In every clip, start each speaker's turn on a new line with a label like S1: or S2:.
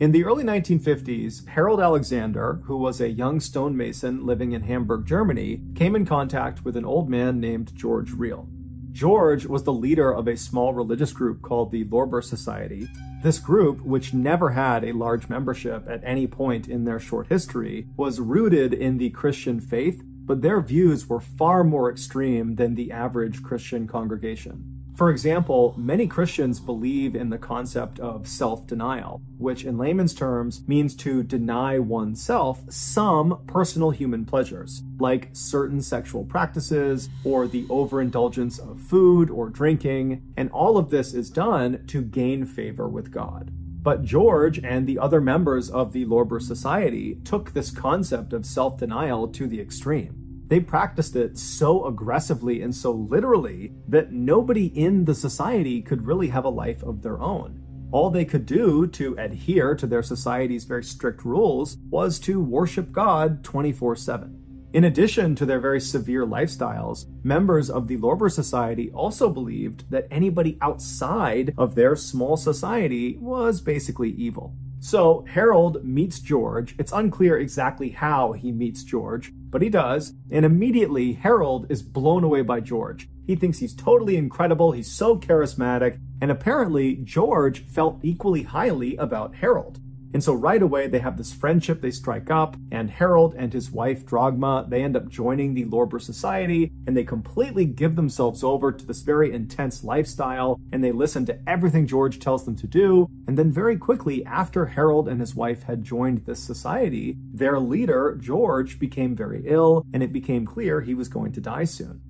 S1: In the early 1950s, Harold Alexander, who was a young stonemason living in Hamburg, Germany, came in contact with an old man named George Riehl. George was the leader of a small religious group called the Lorber Society. This group, which never had a large membership at any point in their short history, was rooted in the Christian faith, but their views were far more extreme than the average Christian congregation. For example, many Christians believe in the concept of self denial, which in layman's terms means to deny oneself some personal human pleasures, like certain sexual practices or the overindulgence of food or drinking, and all of this is done to gain favor with God. But George and the other members of the Lorber Society took this concept of self denial to the extreme. They practiced it so aggressively and so literally that nobody in the society could really have a life of their own. All they could do to adhere to their society's very strict rules was to worship God 24 7. In addition to their very severe lifestyles, members of the Lorber Society also believed that anybody outside of their small society was basically evil. So Harold meets George. It's unclear exactly how he meets George, but he does. And immediately Harold is blown away by George. He thinks he's totally incredible. He's so charismatic. And apparently George felt equally highly about Harold. And so right away they have this friendship they strike up, and Harold and his wife Dragma, they end up joining the Lorber Society, and they completely give themselves over to this very intense lifestyle, and they listen to everything George tells them to do. And then very quickly after Harold and his wife had joined this society, their leader, George, became very ill, and it became clear he was going to die soon.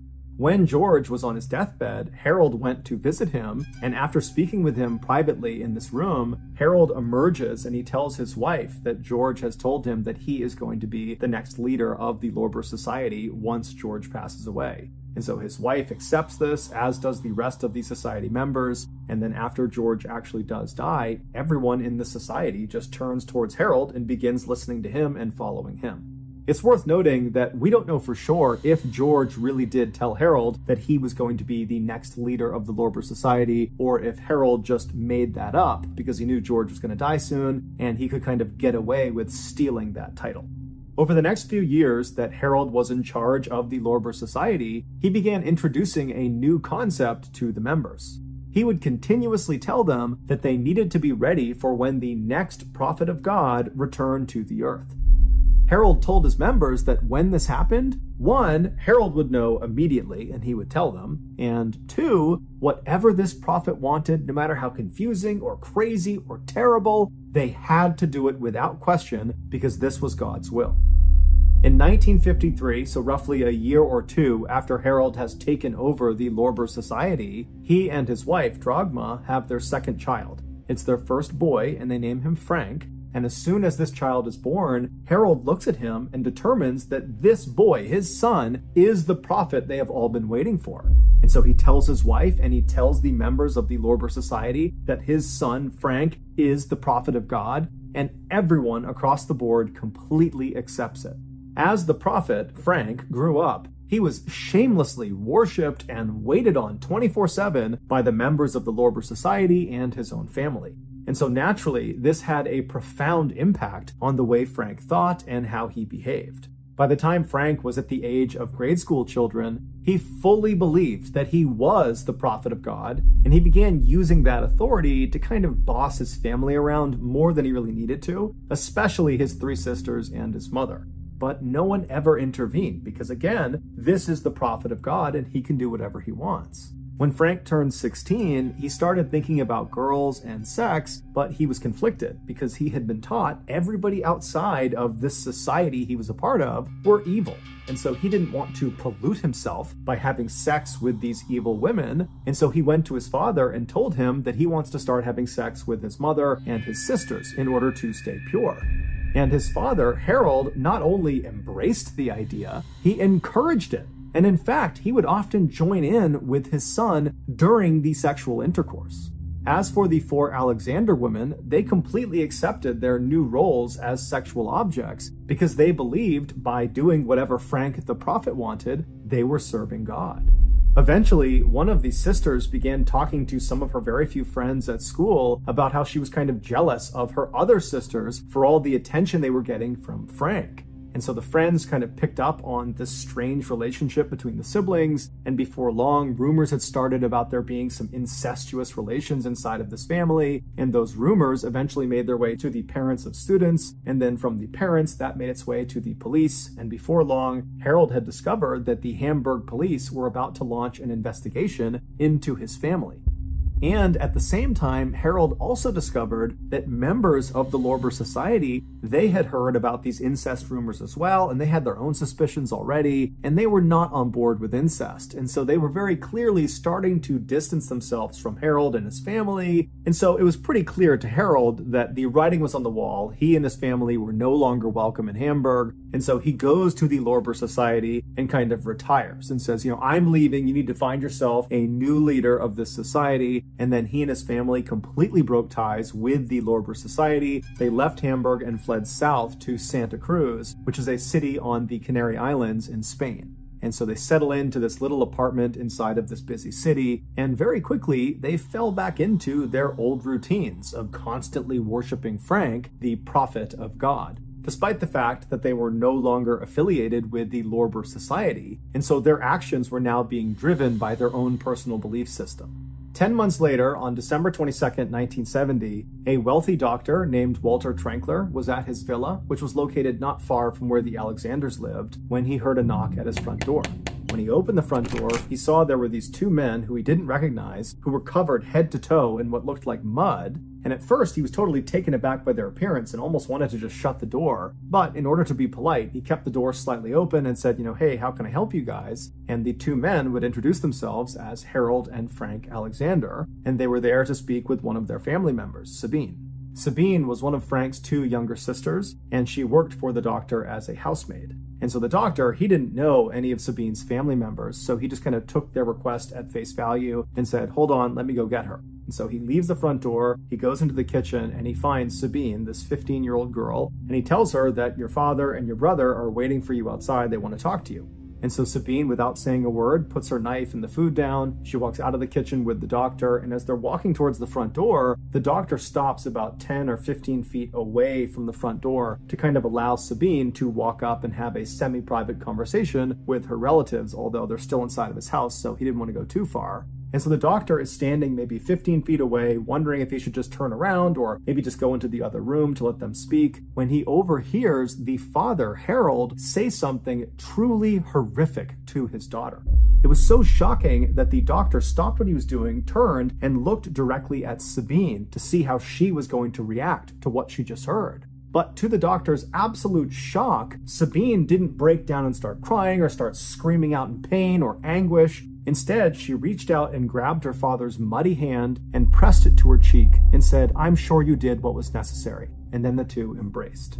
S1: When George was on his deathbed, Harold went to visit him, and after speaking with him privately in this room, Harold emerges and he tells his wife that George has told him that he is going to be the next leader of the Lorber Society once George passes away. And so his wife accepts this, as does the rest of the society members. And then after George actually does die, everyone in the society just turns towards Harold and begins listening to him and following him. It's worth noting that we don't know for sure if George really did tell Harold that he was going to be the next leader of the Lorber Society, or if Harold just made that up because he knew George was going to die soon and he could kind of get away with stealing that title. Over the next few years that Harold was in charge of the Lorber Society, he began introducing a new concept to the members. He would continuously tell them that they needed to be ready for when the next prophet of God returned to the earth. Harold told his members that when this happened, one, Harold would know immediately and he would tell them, and two, whatever this prophet wanted, no matter how confusing or crazy or terrible, they had to do it without question because this was God's will. In 1953, so roughly a year or two after Harold has taken over the Lorber Society, he and his wife, Dragma, have their second child. It's their first boy, and they name him Frank, and as soon as this child is born, Harold looks at him and determines that this boy, his son, is the prophet they have all been waiting for. And so he tells his wife and he tells the members of the Lorber Society that his son, Frank, is the prophet of God, and everyone across the board completely accepts it. As the prophet, Frank, grew up, he was shamelessly worshipped and waited on 24 7 by the members of the Lorber Society and his own family. And so naturally, this had a profound impact on the way Frank thought and how he behaved. By the time Frank was at the age of grade school children, he fully believed that he was the prophet of God, and he began using that authority to kind of boss his family around more than he really needed to, especially his three sisters and his mother. But no one ever intervened because, again, this is the prophet of God and he can do whatever he wants. When Frank turned 16, he started thinking about girls and sex, but he was conflicted because he had been taught everybody outside of this society he was a part of were evil. And so he didn't want to pollute himself by having sex with these evil women. And so he went to his father and told him that he wants to start having sex with his mother and his sisters in order to stay pure. And his father, Harold, not only embraced the idea, he encouraged it and in fact, he would often join in with his son during the sexual intercourse. As for the four Alexander women, they completely accepted their new roles as sexual objects because they believed by doing whatever Frank the prophet wanted, they were serving God. Eventually, one of the sisters began talking to some of her very few friends at school about how she was kind of jealous of her other sisters for all the attention they were getting from Frank. And so the friends kind of picked up on this strange relationship between the siblings. And before long, rumors had started about there being some incestuous relations inside of this family. And those rumors eventually made their way to the parents of students. And then from the parents, that made its way to the police. And before long, Harold had discovered that the Hamburg police were about to launch an investigation into his family. And at the same time, Harold also discovered that members of the Lorber Society, they had heard about these incest rumors as well, and they had their own suspicions already, and they were not on board with incest. And so they were very clearly starting to distance themselves from Harold and his family. And so it was pretty clear to Harold that the writing was on the wall. He and his family were no longer welcome in Hamburg. And so he goes to the Lorber Society and kind of retires and says, you know, I'm leaving. You need to find yourself a new leader of this society and then he and his family completely broke ties with the Lorber Society. They left Hamburg and fled south to Santa Cruz, which is a city on the Canary Islands in Spain. And so they settle into this little apartment inside of this busy city, and very quickly they fell back into their old routines of constantly worshiping Frank, the prophet of God despite the fact that they were no longer affiliated with the Lorber Society, and so their actions were now being driven by their own personal belief system. Ten months later, on December 22, 1970, a wealthy doctor named Walter Trankler was at his villa, which was located not far from where the Alexanders lived, when he heard a knock at his front door. When he opened the front door, he saw there were these two men who he didn't recognize, who were covered head to toe in what looked like mud. And at first, he was totally taken aback by their appearance and almost wanted to just shut the door. But in order to be polite, he kept the door slightly open and said, you know, hey, how can I help you guys? And the two men would introduce themselves as Harold and Frank Alexander, and they were there to speak with one of their family members, Sabine. Sabine was one of Frank's two younger sisters, and she worked for the doctor as a housemaid. And so the doctor, he didn't know any of Sabine's family members, so he just kind of took their request at face value and said, Hold on, let me go get her. And so he leaves the front door, he goes into the kitchen, and he finds Sabine, this 15 year old girl, and he tells her that your father and your brother are waiting for you outside. They want to talk to you. And so Sabine, without saying a word, puts her knife and the food down. She walks out of the kitchen with the doctor. And as they're walking towards the front door, the doctor stops about 10 or 15 feet away from the front door to kind of allow Sabine to walk up and have a semi private conversation with her relatives, although they're still inside of his house, so he didn't want to go too far. And so the doctor is standing maybe 15 feet away, wondering if he should just turn around or maybe just go into the other room to let them speak, when he overhears the father, Harold, say something truly horrific to his daughter. It was so shocking that the doctor stopped what he was doing, turned, and looked directly at Sabine to see how she was going to react to what she just heard. But to the doctor's absolute shock, Sabine didn't break down and start crying or start screaming out in pain or anguish. Instead, she reached out and grabbed her father's muddy hand and pressed it to her cheek and said, I'm sure you did what was necessary. And then the two embraced.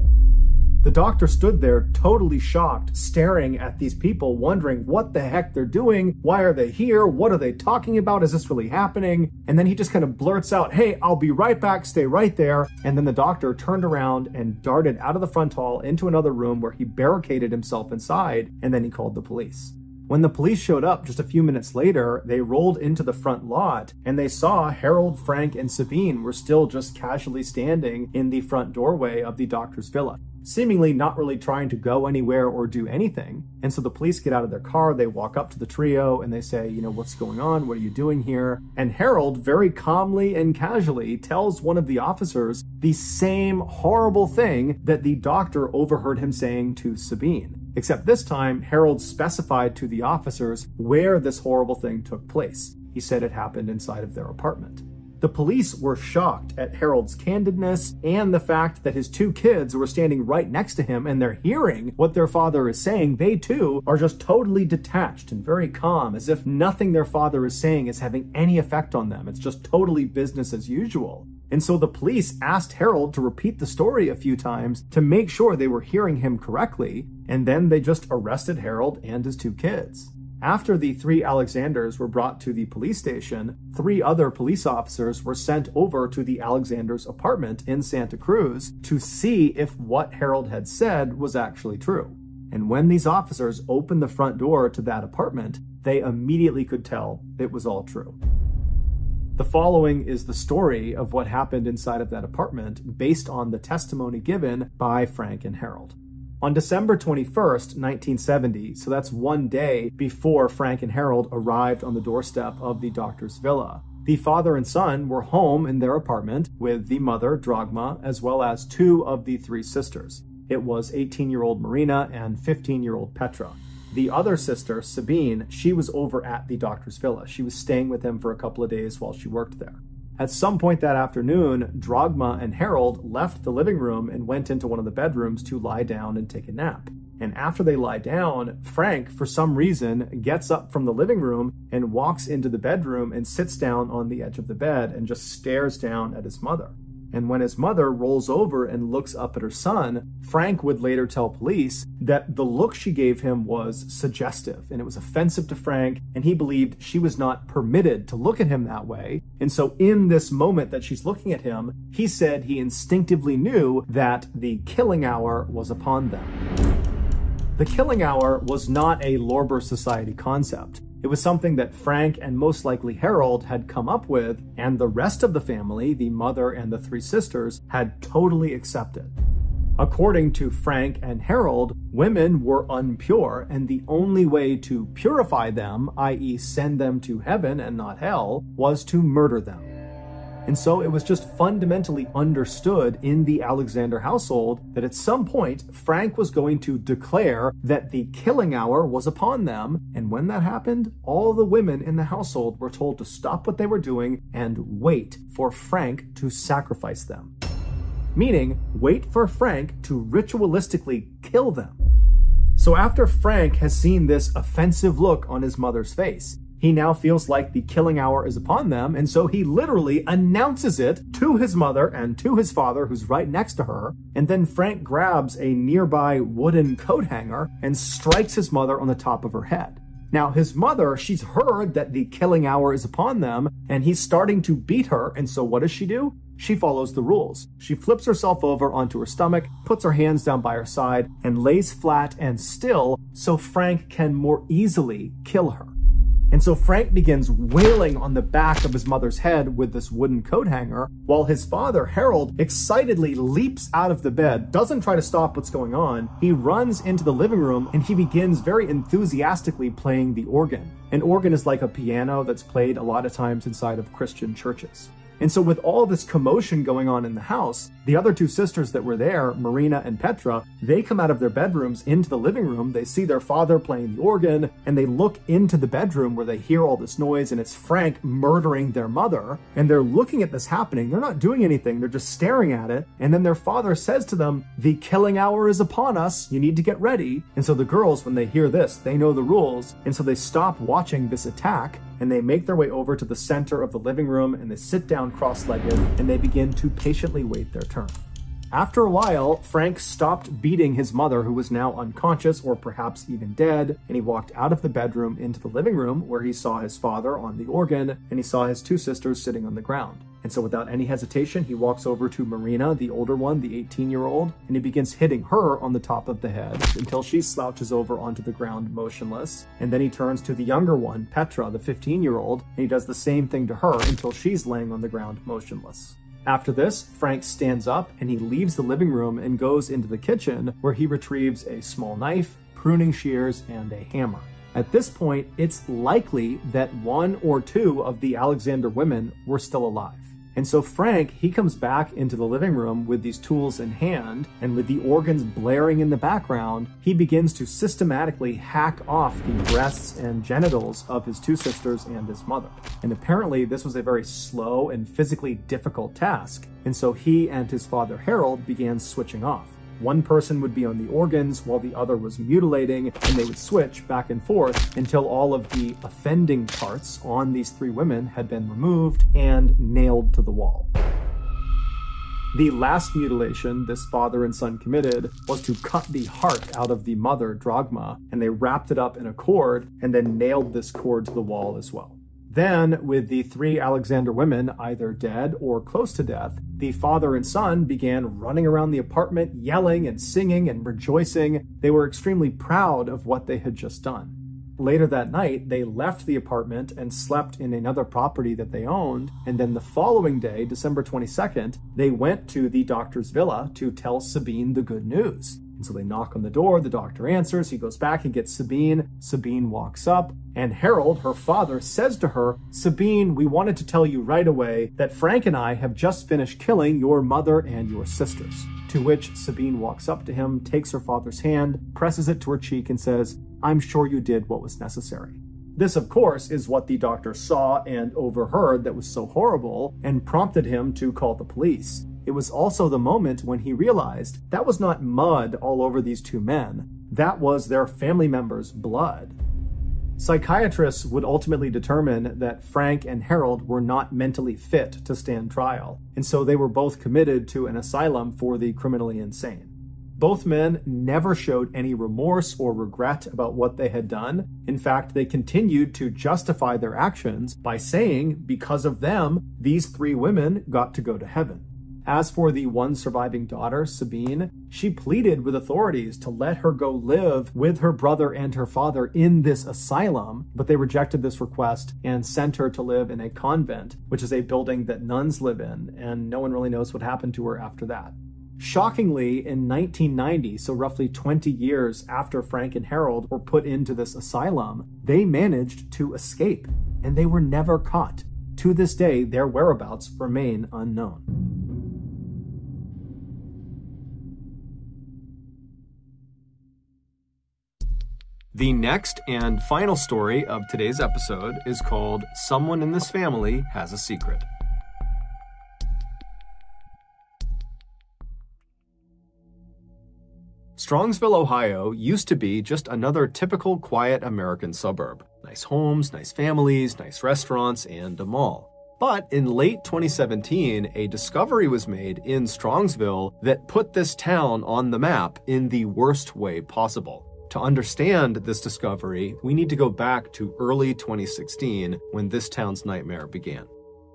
S1: The doctor stood there totally shocked, staring at these people, wondering what the heck they're doing. Why are they here? What are they talking about? Is this really happening? And then he just kind of blurts out, Hey, I'll be right back. Stay right there. And then the doctor turned around and darted out of the front hall into another room where he barricaded himself inside. And then he called the police. When the police showed up just a few minutes later, they rolled into the front lot and they saw Harold, Frank, and Sabine were still just casually standing in the front doorway of the doctor's villa seemingly not really trying to go anywhere or do anything. And so the police get out of their car, they walk up to the trio, and they say, You know, what's going on? What are you doing here? And Harold, very calmly and casually, tells one of the officers the same horrible thing that the doctor overheard him saying to Sabine. Except this time, Harold specified to the officers where this horrible thing took place. He said it happened inside of their apartment. The police were shocked at Harold's candidness and the fact that his two kids were standing right next to him and they're hearing what their father is saying. They too are just totally detached and very calm, as if nothing their father is saying is having any effect on them. It's just totally business as usual. And so the police asked Harold to repeat the story a few times to make sure they were hearing him correctly, and then they just arrested Harold and his two kids. After the three Alexanders were brought to the police station, three other police officers were sent over to the Alexanders' apartment in Santa Cruz to see if what Harold had said was actually true. And when these officers opened the front door to that apartment, they immediately could tell it was all true. The following is the story of what happened inside of that apartment based on the testimony given by Frank and Harold. On December 21st, 1970, so that's one day before Frank and Harold arrived on the doorstep of the doctor's villa, the father and son were home in their apartment with the mother, Dragma, as well as two of the three sisters. It was 18 year old Marina and 15 year old Petra. The other sister, Sabine, she was over at the doctor's villa. She was staying with him for a couple of days while she worked there. At some point that afternoon, Dragma and Harold left the living room and went into one of the bedrooms to lie down and take a nap. And after they lie down, Frank, for some reason, gets up from the living room and walks into the bedroom and sits down on the edge of the bed and just stares down at his mother. And when his mother rolls over and looks up at her son, Frank would later tell police that the look she gave him was suggestive and it was offensive to Frank, and he believed she was not permitted to look at him that way. And so, in this moment that she's looking at him, he said he instinctively knew that the killing hour was upon them. The killing hour was not a Lorber Society concept. It was something that Frank and most likely Harold had come up with, and the rest of the family, the mother and the three sisters, had totally accepted. According to Frank and Harold, women were unpure, and the only way to purify them, i.e., send them to heaven and not hell, was to murder them. And so it was just fundamentally understood in the Alexander household that at some point Frank was going to declare that the killing hour was upon them. And when that happened, all the women in the household were told to stop what they were doing and wait for Frank to sacrifice them. Meaning, wait for Frank to ritualistically kill them. So after Frank has seen this offensive look on his mother's face, he now feels like the killing hour is upon them, and so he literally announces it to his mother and to his father, who's right next to her. And then Frank grabs a nearby wooden coat hanger and strikes his mother on the top of her head. Now, his mother, she's heard that the killing hour is upon them, and he's starting to beat her. And so, what does she do? She follows the rules. She flips herself over onto her stomach, puts her hands down by her side, and lays flat and still so Frank can more easily kill her. And so Frank begins wailing on the back of his mother's head with this wooden coat hanger, while his father, Harold, excitedly leaps out of the bed, doesn't try to stop what's going on. He runs into the living room and he begins very enthusiastically playing the organ. An organ is like a piano that's played a lot of times inside of Christian churches. And so, with all this commotion going on in the house, the other two sisters that were there, Marina and Petra, they come out of their bedrooms into the living room. They see their father playing the organ, and they look into the bedroom where they hear all this noise, and it's Frank murdering their mother. And they're looking at this happening. They're not doing anything, they're just staring at it. And then their father says to them, The killing hour is upon us. You need to get ready. And so the girls, when they hear this, they know the rules. And so they stop watching this attack and they make their way over to the center of the living room and they sit down cross legged and they begin to patiently wait their turn. After a while, Frank stopped beating his mother, who was now unconscious or perhaps even dead, and he walked out of the bedroom into the living room where he saw his father on the organ and he saw his two sisters sitting on the ground. And so, without any hesitation, he walks over to Marina, the older one, the 18 year old, and he begins hitting her on the top of the head until she slouches over onto the ground motionless. And then he turns to the younger one, Petra, the 15 year old, and he does the same thing to her until she's laying on the ground motionless. After this, Frank stands up and he leaves the living room and goes into the kitchen where he retrieves a small knife, pruning shears, and a hammer. At this point, it's likely that one or two of the Alexander women were still alive. And so Frank, he comes back into the living room with these tools in hand, and with the organs blaring in the background, he begins to systematically hack off the breasts and genitals of his two sisters and his mother. And apparently, this was a very slow and physically difficult task, and so he and his father Harold began switching off. One person would be on the organs while the other was mutilating, and they would switch back and forth until all of the offending parts on these three women had been removed and nailed to the wall. The last mutilation this father and son committed was to cut the heart out of the mother, Dragma, and they wrapped it up in a cord and then nailed this cord to the wall as well. Then, with the three Alexander women either dead or close to death, the father and son began running around the apartment, yelling and singing and rejoicing. They were extremely proud of what they had just done. Later that night, they left the apartment and slept in another property that they owned. And then the following day, December 22nd, they went to the doctor's villa to tell Sabine the good news. And so they knock on the door, the doctor answers, he goes back and gets Sabine. Sabine walks up, and Harold, her father, says to her, Sabine, we wanted to tell you right away that Frank and I have just finished killing your mother and your sisters. To which Sabine walks up to him, takes her father's hand, presses it to her cheek, and says, I'm sure you did what was necessary. This, of course, is what the doctor saw and overheard that was so horrible and prompted him to call the police. It was also the moment when he realized that was not mud all over these two men, that was their family members' blood. Psychiatrists would ultimately determine that Frank and Harold were not mentally fit to stand trial, and so they were both committed to an asylum for the criminally insane. Both men never showed any remorse or regret about what they had done. In fact, they continued to justify their actions by saying, because of them, these three women got to go to heaven. As for the one surviving daughter, Sabine, she pleaded with authorities to let her go live with her brother and her father in this asylum, but they rejected this request and sent her to live in a convent, which is a building that nuns live in, and no one really knows what happened to her after that. Shockingly, in 1990, so roughly 20 years after Frank and Harold were put into this asylum, they managed to escape, and they were never caught. To this day, their whereabouts remain unknown. The next and final story of today's episode is called Someone in This Family Has a Secret. Strongsville, Ohio used to be just another typical quiet American suburb. Nice homes, nice families, nice restaurants, and a mall. But in late 2017, a discovery was made in Strongsville that put this town on the map in the worst way possible. To understand this discovery, we need to go back to early 2016 when this town's nightmare began.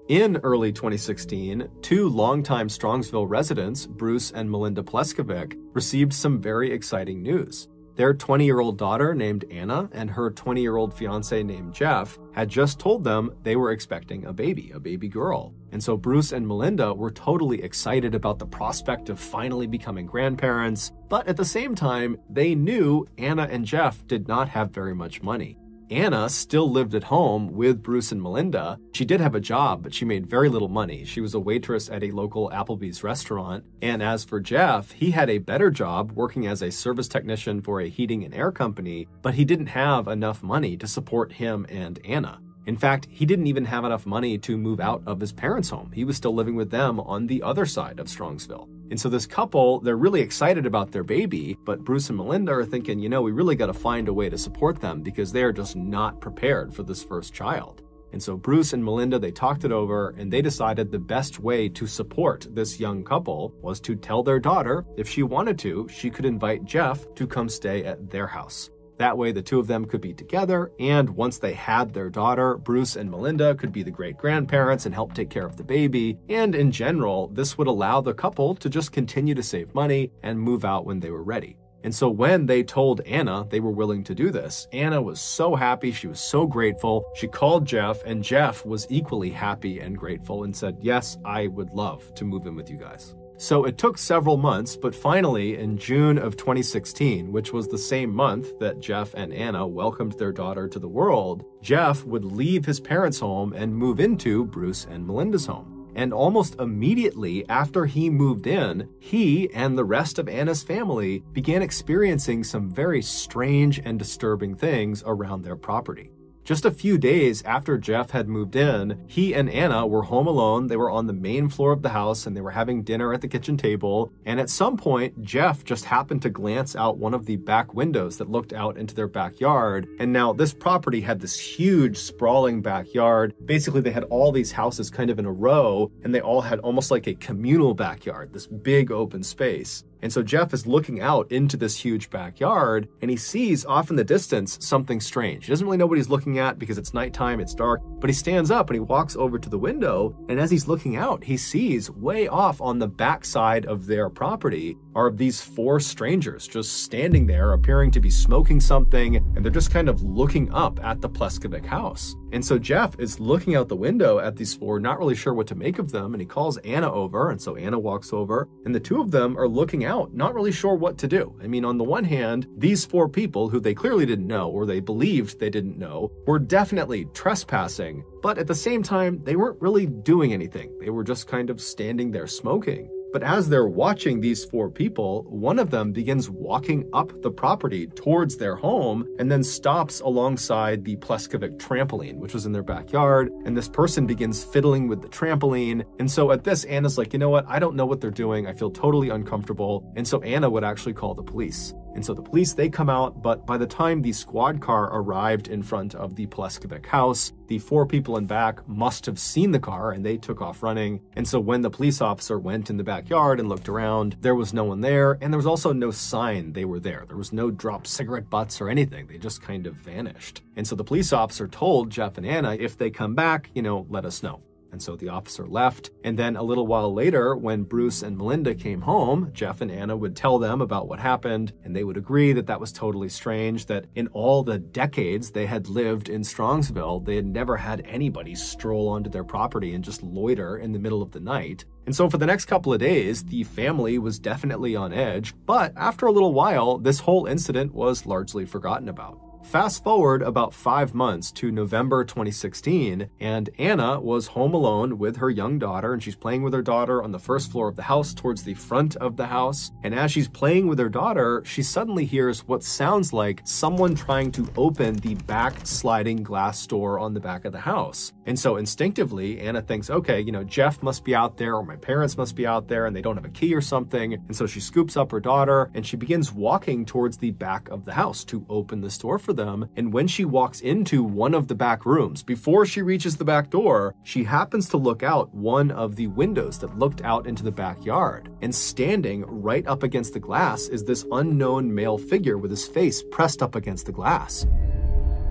S1: In early 2016, two longtime Strongsville residents, Bruce and Melinda Pleskovic, received some very exciting news. Their 20 year old daughter, named Anna, and her 20 year old fiance, named Jeff, had just told them they were expecting a baby, a baby girl. And so Bruce and Melinda were totally excited about the prospect of finally becoming grandparents. But at the same time, they knew Anna and Jeff did not have very much money. Anna still lived at home with Bruce and Melinda. She did have a job, but she made very little money. She was a waitress at a local Applebee's restaurant. And as for Jeff, he had a better job working as a service technician for a heating and air company, but he didn't have enough money to support him and Anna. In fact, he didn't even have enough money to move out of his parents' home. He was still living with them on the other side of Strongsville. And so this couple, they're really excited about their baby, but Bruce and Melinda are thinking, you know, we really got to find a way to support them because they are just not prepared for this first child. And so Bruce and Melinda, they talked it over and they decided the best way to support this young couple was to tell their daughter if she wanted to, she could invite Jeff to come stay at their house. That way, the two of them could be together, and once they had their daughter, Bruce and Melinda could be the great grandparents and help take care of the baby. And in general, this would allow the couple to just continue to save money and move out when they were ready. And so when they told Anna they were willing to do this, Anna was so happy. She was so grateful. She called Jeff, and Jeff was equally happy and grateful and said, Yes, I would love to move in with you guys. So it took several months, but finally, in June of 2016, which was the same month that Jeff and Anna welcomed their daughter to the world, Jeff would leave his parents' home and move into Bruce and Melinda's home. And almost immediately after he moved in, he and the rest of Anna's family began experiencing some very strange and disturbing things around their property. Just a few days after Jeff had moved in, he and Anna were home alone. They were on the main floor of the house and they were having dinner at the kitchen table. And at some point, Jeff just happened to glance out one of the back windows that looked out into their backyard. And now this property had this huge, sprawling backyard. Basically, they had all these houses kind of in a row, and they all had almost like a communal backyard, this big open space. And so Jeff is looking out into this huge backyard and he sees off in the distance something strange. He doesn't really know what he's looking at because it's nighttime, it's dark, but he stands up and he walks over to the window. And as he's looking out, he sees way off on the backside of their property are these four strangers just standing there, appearing to be smoking something, and they're just kind of looking up at the Pleskovic house. And so Jeff is looking out the window at these four, not really sure what to make of them, and he calls Anna over, and so Anna walks over, and the two of them are looking out, not really sure what to do. I mean, on the one hand, these four people who they clearly didn't know, or they believed they didn't know, were definitely trespassing, but at the same time, they weren't really doing anything. They were just kind of standing there smoking. But as they're watching these four people, one of them begins walking up the property towards their home and then stops alongside the Pleskovic trampoline, which was in their backyard. And this person begins fiddling with the trampoline. And so at this, Anna's like, you know what? I don't know what they're doing. I feel totally uncomfortable. And so Anna would actually call the police. And so the police, they come out, but by the time the squad car arrived in front of the Pleskovic house, the four people in back must have seen the car and they took off running. And so when the police officer went in the backyard and looked around, there was no one there. And there was also no sign they were there. There was no dropped cigarette butts or anything. They just kind of vanished. And so the police officer told Jeff and Anna, if they come back, you know, let us know. And so the officer left. And then a little while later, when Bruce and Melinda came home, Jeff and Anna would tell them about what happened, and they would agree that that was totally strange, that in all the decades they had lived in Strongsville, they had never had anybody stroll onto their property and just loiter in the middle of the night. And so for the next couple of days, the family was definitely on edge, but after a little while, this whole incident was largely forgotten about. Fast forward about five months to November 2016, and Anna was home alone with her young daughter, and she's playing with her daughter on the first floor of the house towards the front of the house. And as she's playing with her daughter, she suddenly hears what sounds like someone trying to open the back sliding glass door on the back of the house. And so instinctively, Anna thinks, okay, you know, Jeff must be out there, or my parents must be out there, and they don't have a key or something. And so she scoops up her daughter and she begins walking towards the back of the house to open this door for them. And when she walks into one of the back rooms, before she reaches the back door, she happens to look out one of the windows that looked out into the backyard. And standing right up against the glass is this unknown male figure with his face pressed up against the glass.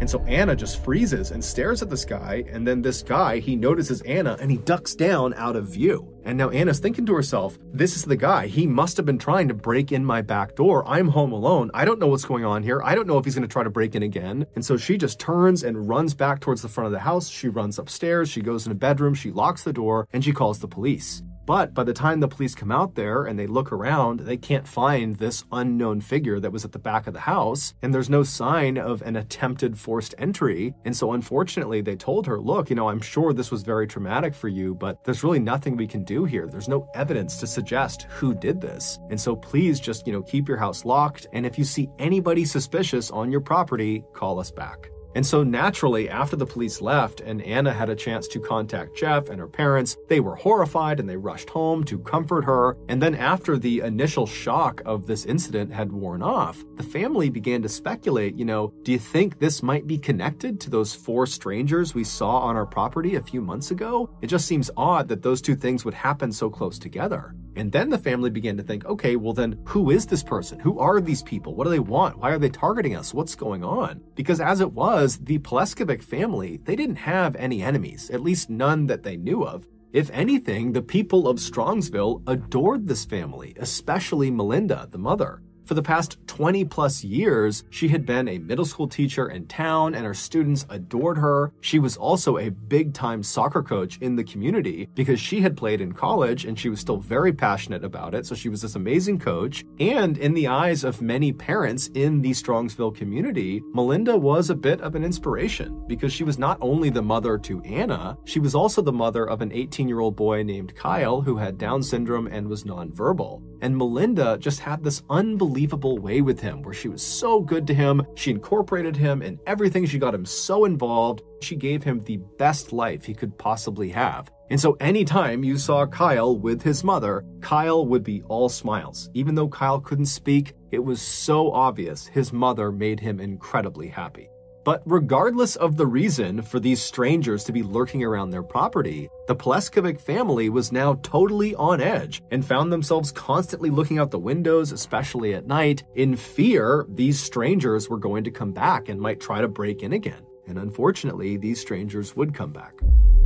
S1: And so Anna just freezes and stares at this guy. And then this guy, he notices Anna and he ducks down out of view. And now Anna's thinking to herself, this is the guy. He must have been trying to break in my back door. I'm home alone. I don't know what's going on here. I don't know if he's going to try to break in again. And so she just turns and runs back towards the front of the house. She runs upstairs. She goes in a bedroom. She locks the door and she calls the police. But by the time the police come out there and they look around, they can't find this unknown figure that was at the back of the house. And there's no sign of an attempted forced entry. And so, unfortunately, they told her, look, you know, I'm sure this was very traumatic for you, but there's really nothing we can do here. There's no evidence to suggest who did this. And so, please just, you know, keep your house locked. And if you see anybody suspicious on your property, call us back. And so naturally, after the police left and Anna had a chance to contact Jeff and her parents, they were horrified and they rushed home to comfort her. And then after the initial shock of this incident had worn off, the family began to speculate, you know, do you think this might be connected to those four strangers we saw on our property a few months ago? It just seems odd that those two things would happen so close together. And then the family began to think, okay, well then who is this person? Who are these people? What do they want? Why are they targeting us? What's going on? Because as it was, the Pleskovic family, they didn't have any enemies, at least none that they knew of. If anything, the people of Strongsville adored this family, especially Melinda, the mother. For the past 20 plus years, she had been a middle school teacher in town and her students adored her. She was also a big time soccer coach in the community because she had played in college and she was still very passionate about it. So she was this amazing coach. And in the eyes of many parents in the Strongsville community, Melinda was a bit of an inspiration because she was not only the mother to Anna, she was also the mother of an 18 year old boy named Kyle who had Down syndrome and was nonverbal. And Melinda just had this unbelievable way with him where she was so good to him. She incorporated him in everything. She got him so involved. She gave him the best life he could possibly have. And so anytime you saw Kyle with his mother, Kyle would be all smiles. Even though Kyle couldn't speak, it was so obvious his mother made him incredibly happy. But regardless of the reason for these strangers to be lurking around their property, the Pleskovic family was now totally on edge and found themselves constantly looking out the windows, especially at night, in fear these strangers were going to come back and might try to break in again. And unfortunately, these strangers would come back.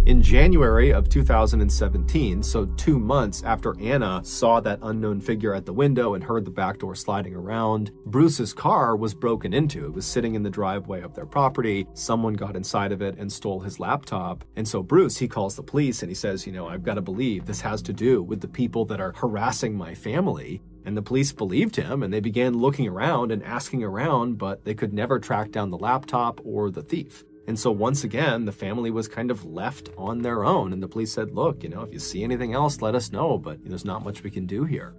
S1: In January of 2017, so two months after Anna saw that unknown figure at the window and heard the back door sliding around, Bruce's car was broken into. It was sitting in the driveway of their property. Someone got inside of it and stole his laptop. And so Bruce, he calls the police and he says, You know, I've got to believe this has to do with the people that are harassing my family. And the police believed him and they began looking around and asking around, but they could never track down the laptop or the thief. And so once again, the family was kind of left on their own. And the police said, look, you know, if you see anything else, let us know, but there's not much we can do here.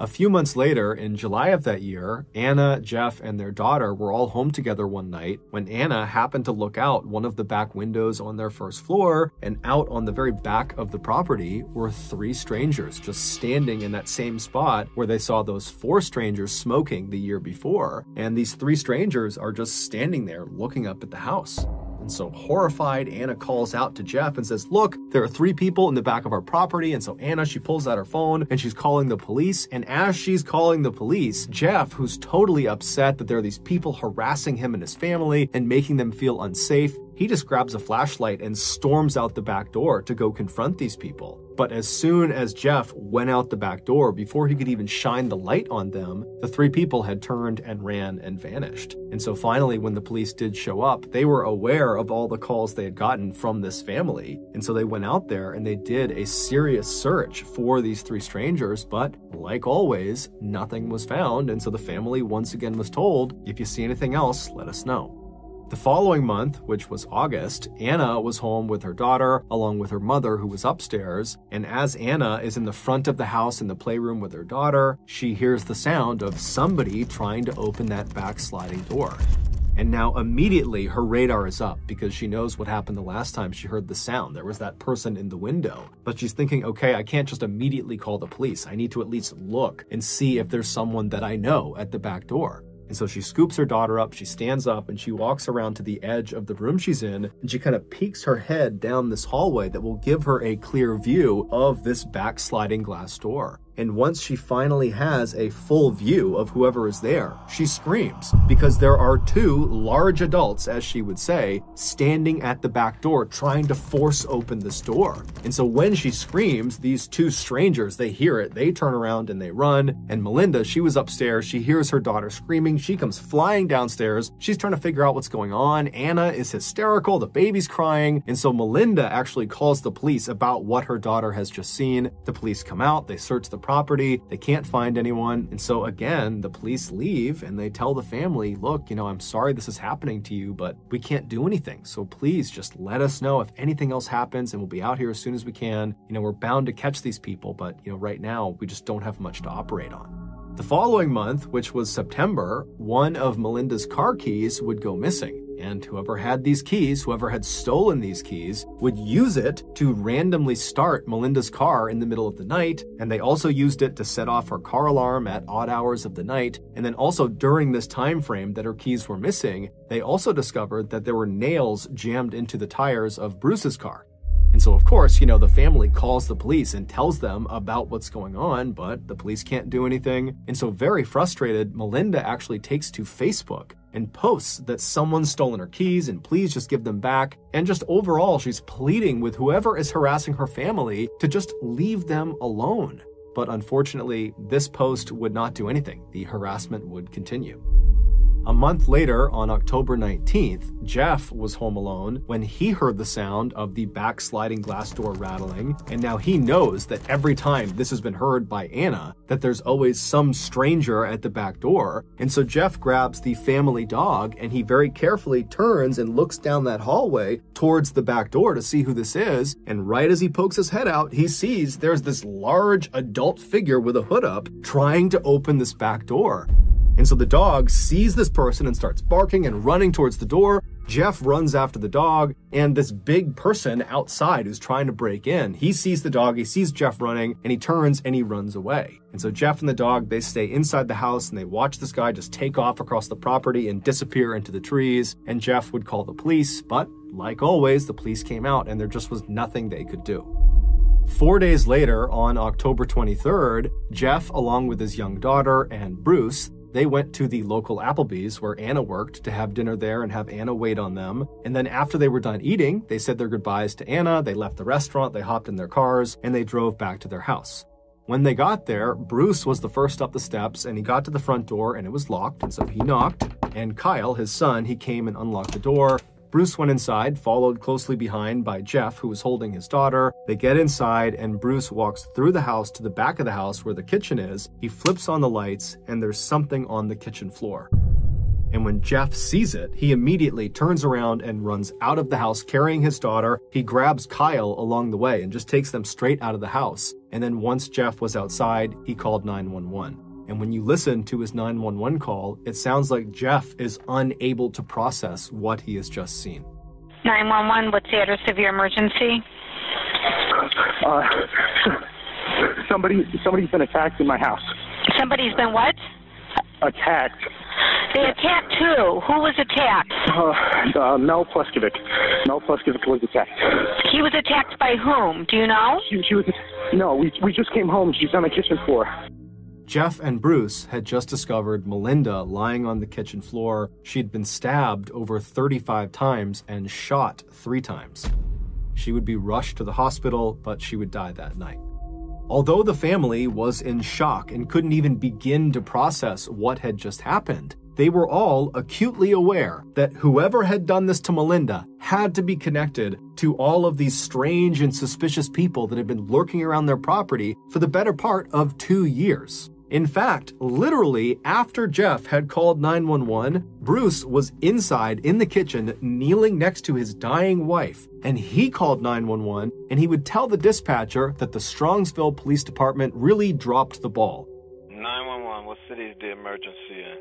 S1: A few months later, in July of that year, Anna, Jeff, and their daughter were all home together one night when Anna happened to look out one of the back windows on their first floor, and out on the very back of the property were three strangers just standing in that same spot where they saw those four strangers smoking the year before. And these three strangers are just standing there looking up at the house. And so, horrified, Anna calls out to Jeff and says, Look, there are three people in the back of our property. And so, Anna, she pulls out her phone and she's calling the police. And as she's calling the police, Jeff, who's totally upset that there are these people harassing him and his family and making them feel unsafe, he just grabs a flashlight and storms out the back door to go confront these people. But as soon as Jeff went out the back door, before he could even shine the light on them, the three people had turned and ran and vanished. And so finally, when the police did show up, they were aware of all the calls they had gotten from this family. And so they went out there and they did a serious search for these three strangers. But like always, nothing was found. And so the family once again was told if you see anything else, let us know. The following month, which was August, Anna was home with her daughter, along with her mother, who was upstairs. And as Anna is in the front of the house in the playroom with her daughter, she hears the sound of somebody trying to open that back sliding door. And now immediately her radar is up because she knows what happened the last time she heard the sound. There was that person in the window. But she's thinking, okay, I can't just immediately call the police. I need to at least look and see if there's someone that I know at the back door. And so she scoops her daughter up, she stands up, and she walks around to the edge of the room she's in, and she kind of peeks her head down this hallway that will give her a clear view of this backsliding glass door. And once she finally has a full view of whoever is there, she screams because there are two large adults, as she would say, standing at the back door trying to force open this door. And so when she screams, these two strangers, they hear it, they turn around and they run. And Melinda, she was upstairs, she hears her daughter screaming, she comes flying downstairs. She's trying to figure out what's going on. Anna is hysterical, the baby's crying. And so Melinda actually calls the police about what her daughter has just seen. The police come out, they search the property. They can't find anyone. And so again, the police leave and they tell the family, look, you know, I'm sorry this is happening to you, but we can't do anything. So please just let us know if anything else happens and we'll be out here as soon as we can. You know, we're bound to catch these people, but you know, right now we just don't have much to operate on. The following month, which was September, one of Melinda's car keys would go missing. And whoever had these keys, whoever had stolen these keys, would use it to randomly start Melinda's car in the middle of the night. And they also used it to set off her car alarm at odd hours of the night. And then also during this time frame that her keys were missing, they also discovered that there were nails jammed into the tires of Bruce's car. And so, of course, you know, the family calls the police and tells them about what's going on, but the police can't do anything. And so, very frustrated, Melinda actually takes to Facebook and posts that someone's stolen her keys and please just give them back. And just overall, she's pleading with whoever is harassing her family to just leave them alone. But unfortunately, this post would not do anything. The harassment would continue. A month later, on October 19th, Jeff was home alone when he heard the sound of the backsliding glass door rattling, and now he knows that every time this has been heard by Anna, that there's always some stranger at the back door. And so Jeff grabs the family dog and he very carefully turns and looks down that hallway towards the back door to see who this is. And right as he pokes his head out, he sees there's this large adult figure with a hood up trying to open this back door. And so the dog sees this person and starts barking and running towards the door. Jeff runs after the dog, and this big person outside who's trying to break in, he sees the dog, he sees Jeff running, and he turns and he runs away. And so Jeff and the dog, they stay inside the house and they watch this guy just take off across the property and disappear into the trees. And Jeff would call the police, but like always, the police came out and there just was nothing they could do. Four days later, on October 23rd, Jeff, along with his young daughter and Bruce, they went to the local Applebee's where Anna worked to have dinner there and have Anna wait on them. And then after they were done eating, they said their goodbyes to Anna, they left the restaurant, they hopped in their cars, and they drove back to their house. When they got there, Bruce was the first up the steps and he got to the front door and it was locked, and so he knocked. And Kyle, his son, he came and unlocked the door. Bruce went inside, followed closely behind by Jeff, who was holding his daughter. They get inside, and Bruce walks through the house to the back of the house where the kitchen is. He flips on the lights, and there's something on the kitchen floor. And when Jeff sees it, he immediately turns around and runs out of the house carrying his daughter. He grabs Kyle along the way and just takes them straight out of the house. And then once Jeff was outside, he called 911. And when you listen to his 911 call, it sounds like Jeff is unable to process what he has just seen.
S2: 911, what's the address of your emergency?
S3: Uh, somebody, somebody's been attacked in my house.
S2: Somebody's been what?
S3: Attacked.
S2: They attacked who? Who was attacked?
S3: Uh, uh, Mel Pleskovic. Mel Pleskovic was attacked.
S2: He was attacked by whom? Do you know?
S3: She, she was. No, we we just came home. She's on the kitchen floor.
S1: Jeff and Bruce had just discovered Melinda lying on the kitchen floor. She'd been stabbed over 35 times and shot three times. She would be rushed to the hospital, but she would die that night. Although the family was in shock and couldn't even begin to process what had just happened, they were all acutely aware that whoever had done this to Melinda had to be connected to all of these strange and suspicious people that had been lurking around their property for the better part of two years. In fact, literally after Jeff had called 911, Bruce was inside in the kitchen kneeling next to his dying wife, and he called 911 and he would tell the dispatcher that the Strongsville Police Department really dropped the ball.
S4: 911, what city is the emergency in?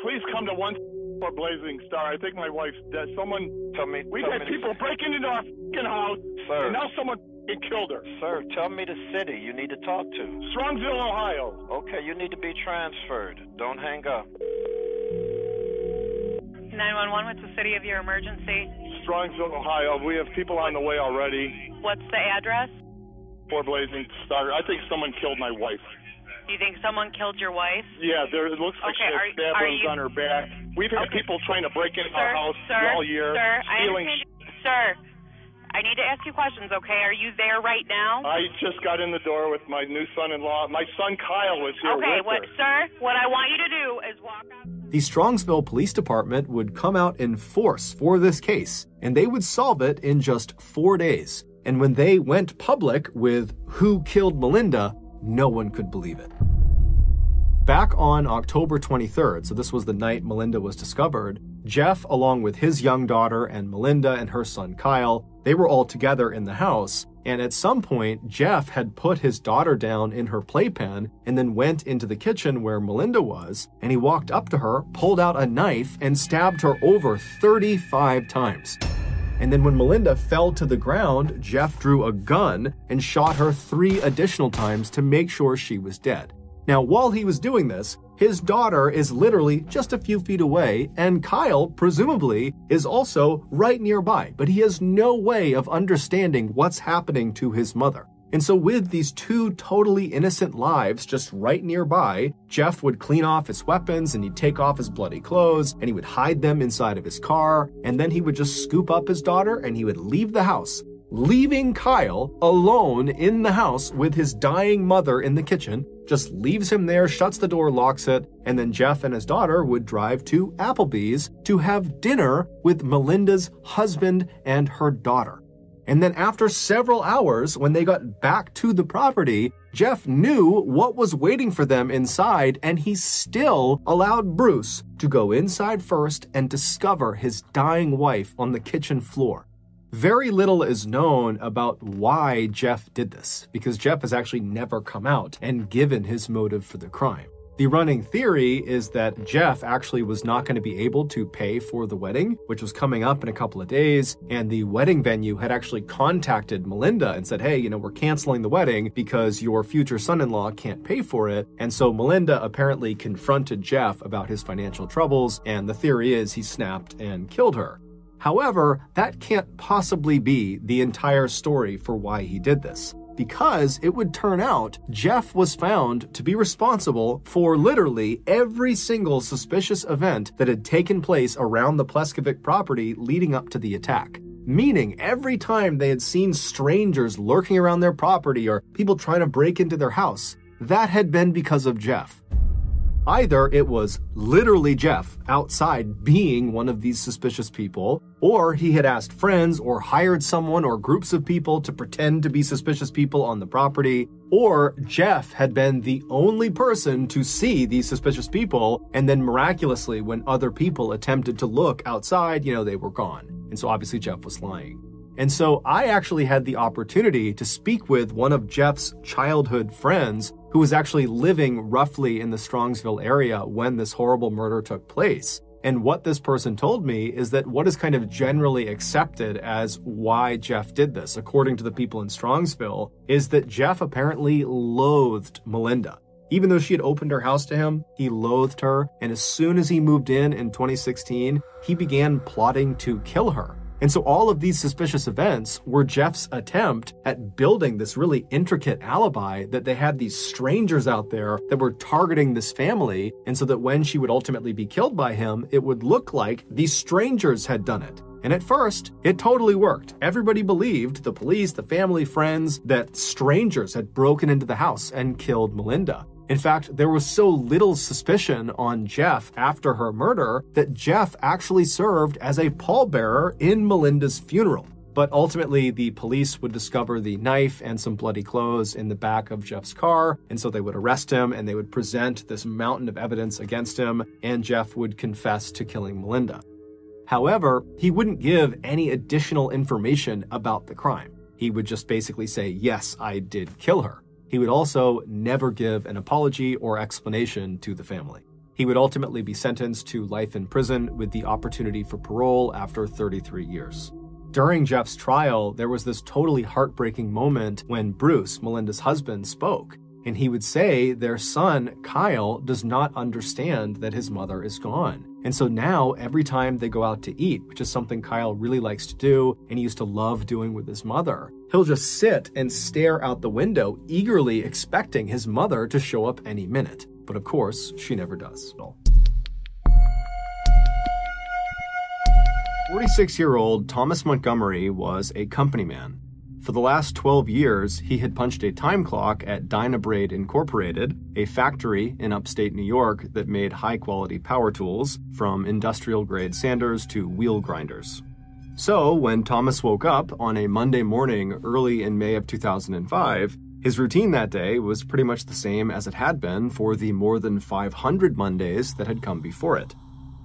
S5: Please come to one for Blazing Star. I think my wife's dead. Someone,
S4: Tell me.
S5: we've
S4: tell
S5: had
S4: me
S5: people
S4: the,
S5: breaking into our fucking house,
S4: Sir.
S5: and now someone fucking killed her.
S4: Sir, tell me the city you need to talk to.
S5: Strongsville, Ohio.
S4: Okay, you need to be transferred. Don't hang up.
S6: 911, what's the city of your emergency?
S5: Strongsville, Ohio. We have people on the way already.
S6: What's the address?
S5: For Blazing Star. I think someone killed my wife.
S6: You think someone killed your wife?
S5: Yeah, there. It looks like
S6: Okay,
S5: she
S6: are-
S5: has stab
S6: are
S5: wounds
S6: you-
S5: on her back. We've had
S6: Okay.
S5: people trying to break into
S6: Sir,
S5: our house
S6: sir,
S5: all year,
S6: sir, I
S5: stealing.
S6: understand. Sir, I need to ask you questions, okay? Are you there right now?
S5: I just got in the door with my new son-in-law. My son Kyle was here
S6: okay, what,
S5: her.
S6: sir? What I want you to do is walk out.
S1: The Strongsville Police Department would come out in force for this case, and they would solve it in just four days. And when they went public with who killed Melinda, no one could believe it. Back on October 23rd, so this was the night Melinda was discovered, Jeff, along with his young daughter and Melinda and her son Kyle, they were all together in the house. And at some point, Jeff had put his daughter down in her playpen and then went into the kitchen where Melinda was. And he walked up to her, pulled out a knife, and stabbed her over 35 times. And then when Melinda fell to the ground, Jeff drew a gun and shot her three additional times to make sure she was dead. Now, while he was doing this, his daughter is literally just a few feet away, and Kyle, presumably, is also right nearby, but he has no way of understanding what's happening to his mother. And so, with these two totally innocent lives just right nearby, Jeff would clean off his weapons and he'd take off his bloody clothes and he would hide them inside of his car. And then he would just scoop up his daughter and he would leave the house, leaving Kyle alone in the house with his dying mother in the kitchen. Just leaves him there, shuts the door, locks it, and then Jeff and his daughter would drive to Applebee's to have dinner with Melinda's husband and her daughter. And then after several hours, when they got back to the property, Jeff knew what was waiting for them inside, and he still allowed Bruce to go inside first and discover his dying wife on the kitchen floor. Very little is known about why Jeff did this, because Jeff has actually never come out and given his motive for the crime. The running theory is that Jeff actually was not going to be able to pay for the wedding, which was coming up in a couple of days, and the wedding venue had actually contacted Melinda and said, hey, you know, we're canceling the wedding because your future son in law can't pay for it. And so Melinda apparently confronted Jeff about his financial troubles, and the theory is he snapped and killed her. However, that can't possibly be the entire story for why he did this because it would turn out Jeff was found to be responsible for literally every single suspicious event that had taken place around the Pleskovic property leading up to the attack. Meaning, every time they had seen strangers lurking around their property or people trying to break into their house, that had been because of Jeff. Either it was literally Jeff outside being one of these suspicious people, or he had asked friends or hired someone or groups of people to pretend to be suspicious people on the property, or Jeff had been the only person to see these suspicious people, and then miraculously, when other people attempted to look outside, you know, they were gone. And so obviously Jeff was lying. And so I actually had the opportunity to speak with one of Jeff's childhood friends who was actually living roughly in the Strongsville area when this horrible murder took place. And what this person told me is that what is kind of generally accepted as why Jeff did this, according to the people in Strongsville, is that Jeff apparently loathed Melinda. Even though she had opened her house to him, he loathed her, and as soon as he moved in in 2016, he began plotting to kill her. And so all of these suspicious events were Jeff's attempt at building this really intricate alibi that they had these strangers out there that were targeting this family. And so that when she would ultimately be killed by him, it would look like these strangers had done it. And at first, it totally worked. Everybody believed, the police, the family, friends, that strangers had broken into the house and killed Melinda. In fact, there was so little suspicion on Jeff after her murder that Jeff actually served as a pallbearer in Melinda's funeral. But ultimately, the police would discover the knife and some bloody clothes in the back of Jeff's car, and so they would arrest him and they would present this mountain of evidence against him, and Jeff would confess to killing Melinda. However, he wouldn't give any additional information about the crime. He would just basically say, Yes, I did kill her. He would also never give an apology or explanation to the family. He would ultimately be sentenced to life in prison with the opportunity for parole after 33 years. During Jeff's trial, there was this totally heartbreaking moment when Bruce, Melinda's husband, spoke. And he would say their son, Kyle, does not understand that his mother is gone. And so now, every time they go out to eat, which is something Kyle really likes to do and he used to love doing with his mother, he'll just sit and stare out the window, eagerly expecting his mother to show up any minute. But of course, she never does. 46 year old Thomas Montgomery was a company man. For the last 12 years, he had punched a time clock at Dynabrade Incorporated, a factory in upstate New York that made high quality power tools, from industrial grade sanders to wheel grinders. So, when Thomas woke up on a Monday morning early in May of 2005, his routine that day was pretty much the same as it had been for the more than 500 Mondays that had come before it.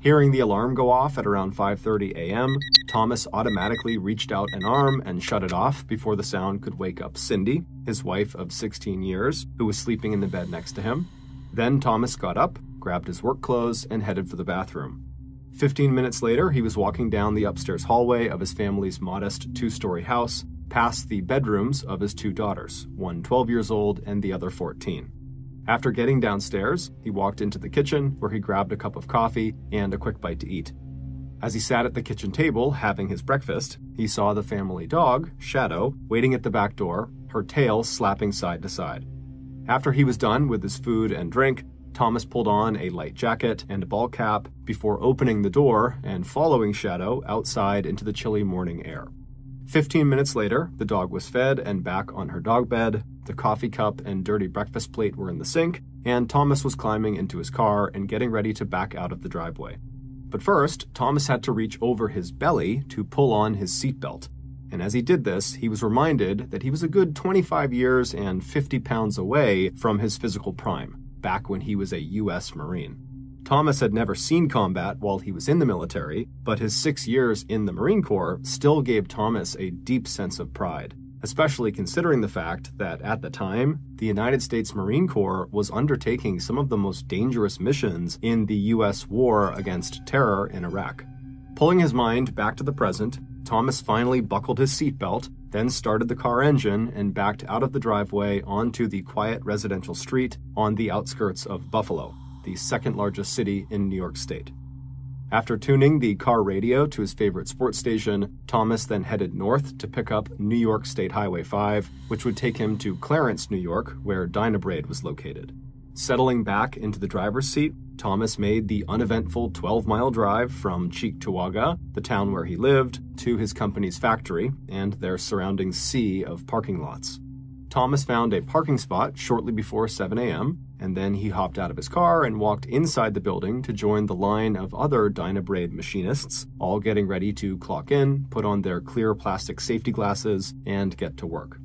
S1: Hearing the alarm go off at around 5:30 a.m., Thomas automatically reached out an arm and shut it off before the sound could wake up Cindy, his wife of 16 years, who was sleeping in the bed next to him. Then Thomas got up, grabbed his work clothes, and headed for the bathroom. 15 minutes later, he was walking down the upstairs hallway of his family's modest two-story house, past the bedrooms of his two daughters, one 12 years old and the other 14. After getting downstairs, he walked into the kitchen where he grabbed a cup of coffee and a quick bite to eat. As he sat at the kitchen table having his breakfast, he saw the family dog, Shadow, waiting at the back door, her tail slapping side to side. After he was done with his food and drink, Thomas pulled on a light jacket and a ball cap before opening the door and following Shadow outside into the chilly morning air. Fifteen minutes later, the dog was fed and back on her dog bed, the coffee cup and dirty breakfast plate were in the sink, and Thomas was climbing into his car and getting ready to back out of the driveway. But first, Thomas had to reach over his belly to pull on his seatbelt. And as he did this, he was reminded that he was a good 25 years and 50 pounds away from his physical prime, back when he was a U.S. Marine. Thomas had never seen combat while he was in the military, but his six years in the Marine Corps still gave Thomas a deep sense of pride. especially considering the fact that at the time, the United States Marine Corps was undertaking some of the most dangerous missions in the U.S. war against terror in Iraq. Pulling his mind back to the present, Thomas finally buckled his seatbelt, then started the car engine and backed out of the driveway onto the quiet residential street on the outskirts of Buffalo, the second largest city in New York State. After tuning the car radio to his favorite sports station, Thomas then headed north to pick up New York State Highway 5, which would take him to Clarence, New York, where Dynabrade was located. Settling back into the driver's seat, Thomas made the uneventful 12 mile drive from Cheektowaga, the town where he lived, to his company's factory and their surrounding sea of parking lots. Thomas found a parking spot shortly before 7 a.m., and then he hopped out of his car and walked inside the building to join the line of other Dynabrade machinists, all getting ready to clock in, put on their clear plastic safety glasses, and get to work.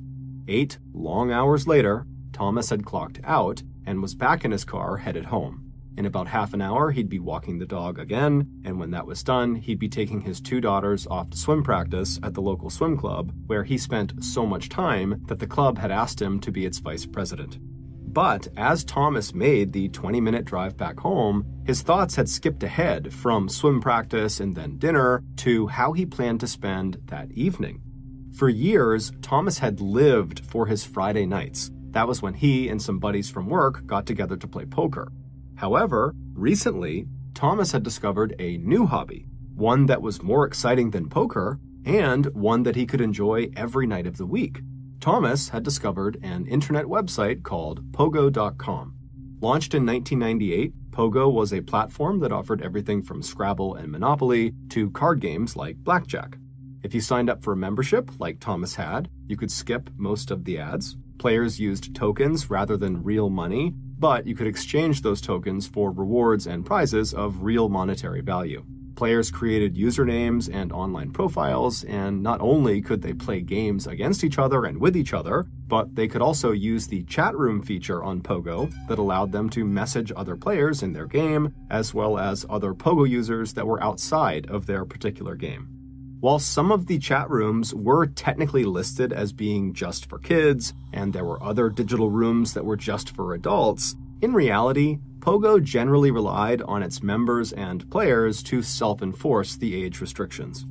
S1: Eight long hours later, Thomas had clocked out and was back in his car headed home. In about half an hour, he'd be walking the dog again, and when that was done, he'd be taking his two daughters off to swim practice at the local swim club, where he spent so much time that the club had asked him to be its vice president. But as Thomas made the 20 minute drive back home, his thoughts had skipped ahead from swim practice and then dinner to how he planned to spend that evening. For years, Thomas had lived for his Friday nights. That was when he and some buddies from work got together to play poker. However, recently, Thomas had discovered a new hobby, one that was more exciting than poker, and one that he could enjoy every night of the week. Thomas had discovered an internet website called Pogo.com. Launched in 1998, Pogo was a platform that offered everything from Scrabble and Monopoly to card games like Blackjack. If you signed up for a membership, like Thomas had, you could skip most of the ads. Players used tokens rather than real money, but you could exchange those tokens for rewards and prizes of real monetary value. Players created usernames and online profiles, and not only could they play games against each other and with each other, but they could also use the chat room feature on Pogo that allowed them to message other players in their game, as well as other Pogo users that were outside of their particular game. While some of the chat rooms were technically listed as being just for kids, and there were other digital rooms that were just for adults, in reality, Pogo generally relied on its members and players to self enforce the age restrictions.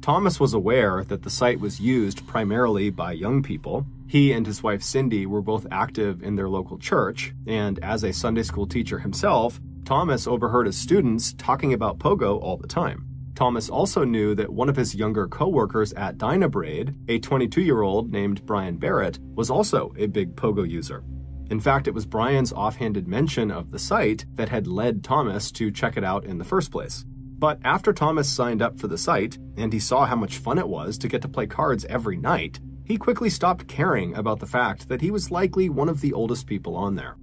S1: Thomas was aware that the site was used primarily by young people. He and his wife Cindy were both active in their local church, and as a Sunday school teacher himself, Thomas overheard his students talking about Pogo all the time. Thomas also knew that one of his younger coworkers at Dynabrade, a 22 year old named Brian Barrett, was also a big Pogo user. In fact, it was Brian's offhanded mention of the site that had led Thomas to check it out in the first place. But after Thomas signed up for the site, and he saw how much fun it was to get to play cards every night, he quickly stopped caring about the fact that he was likely one of the oldest people on there.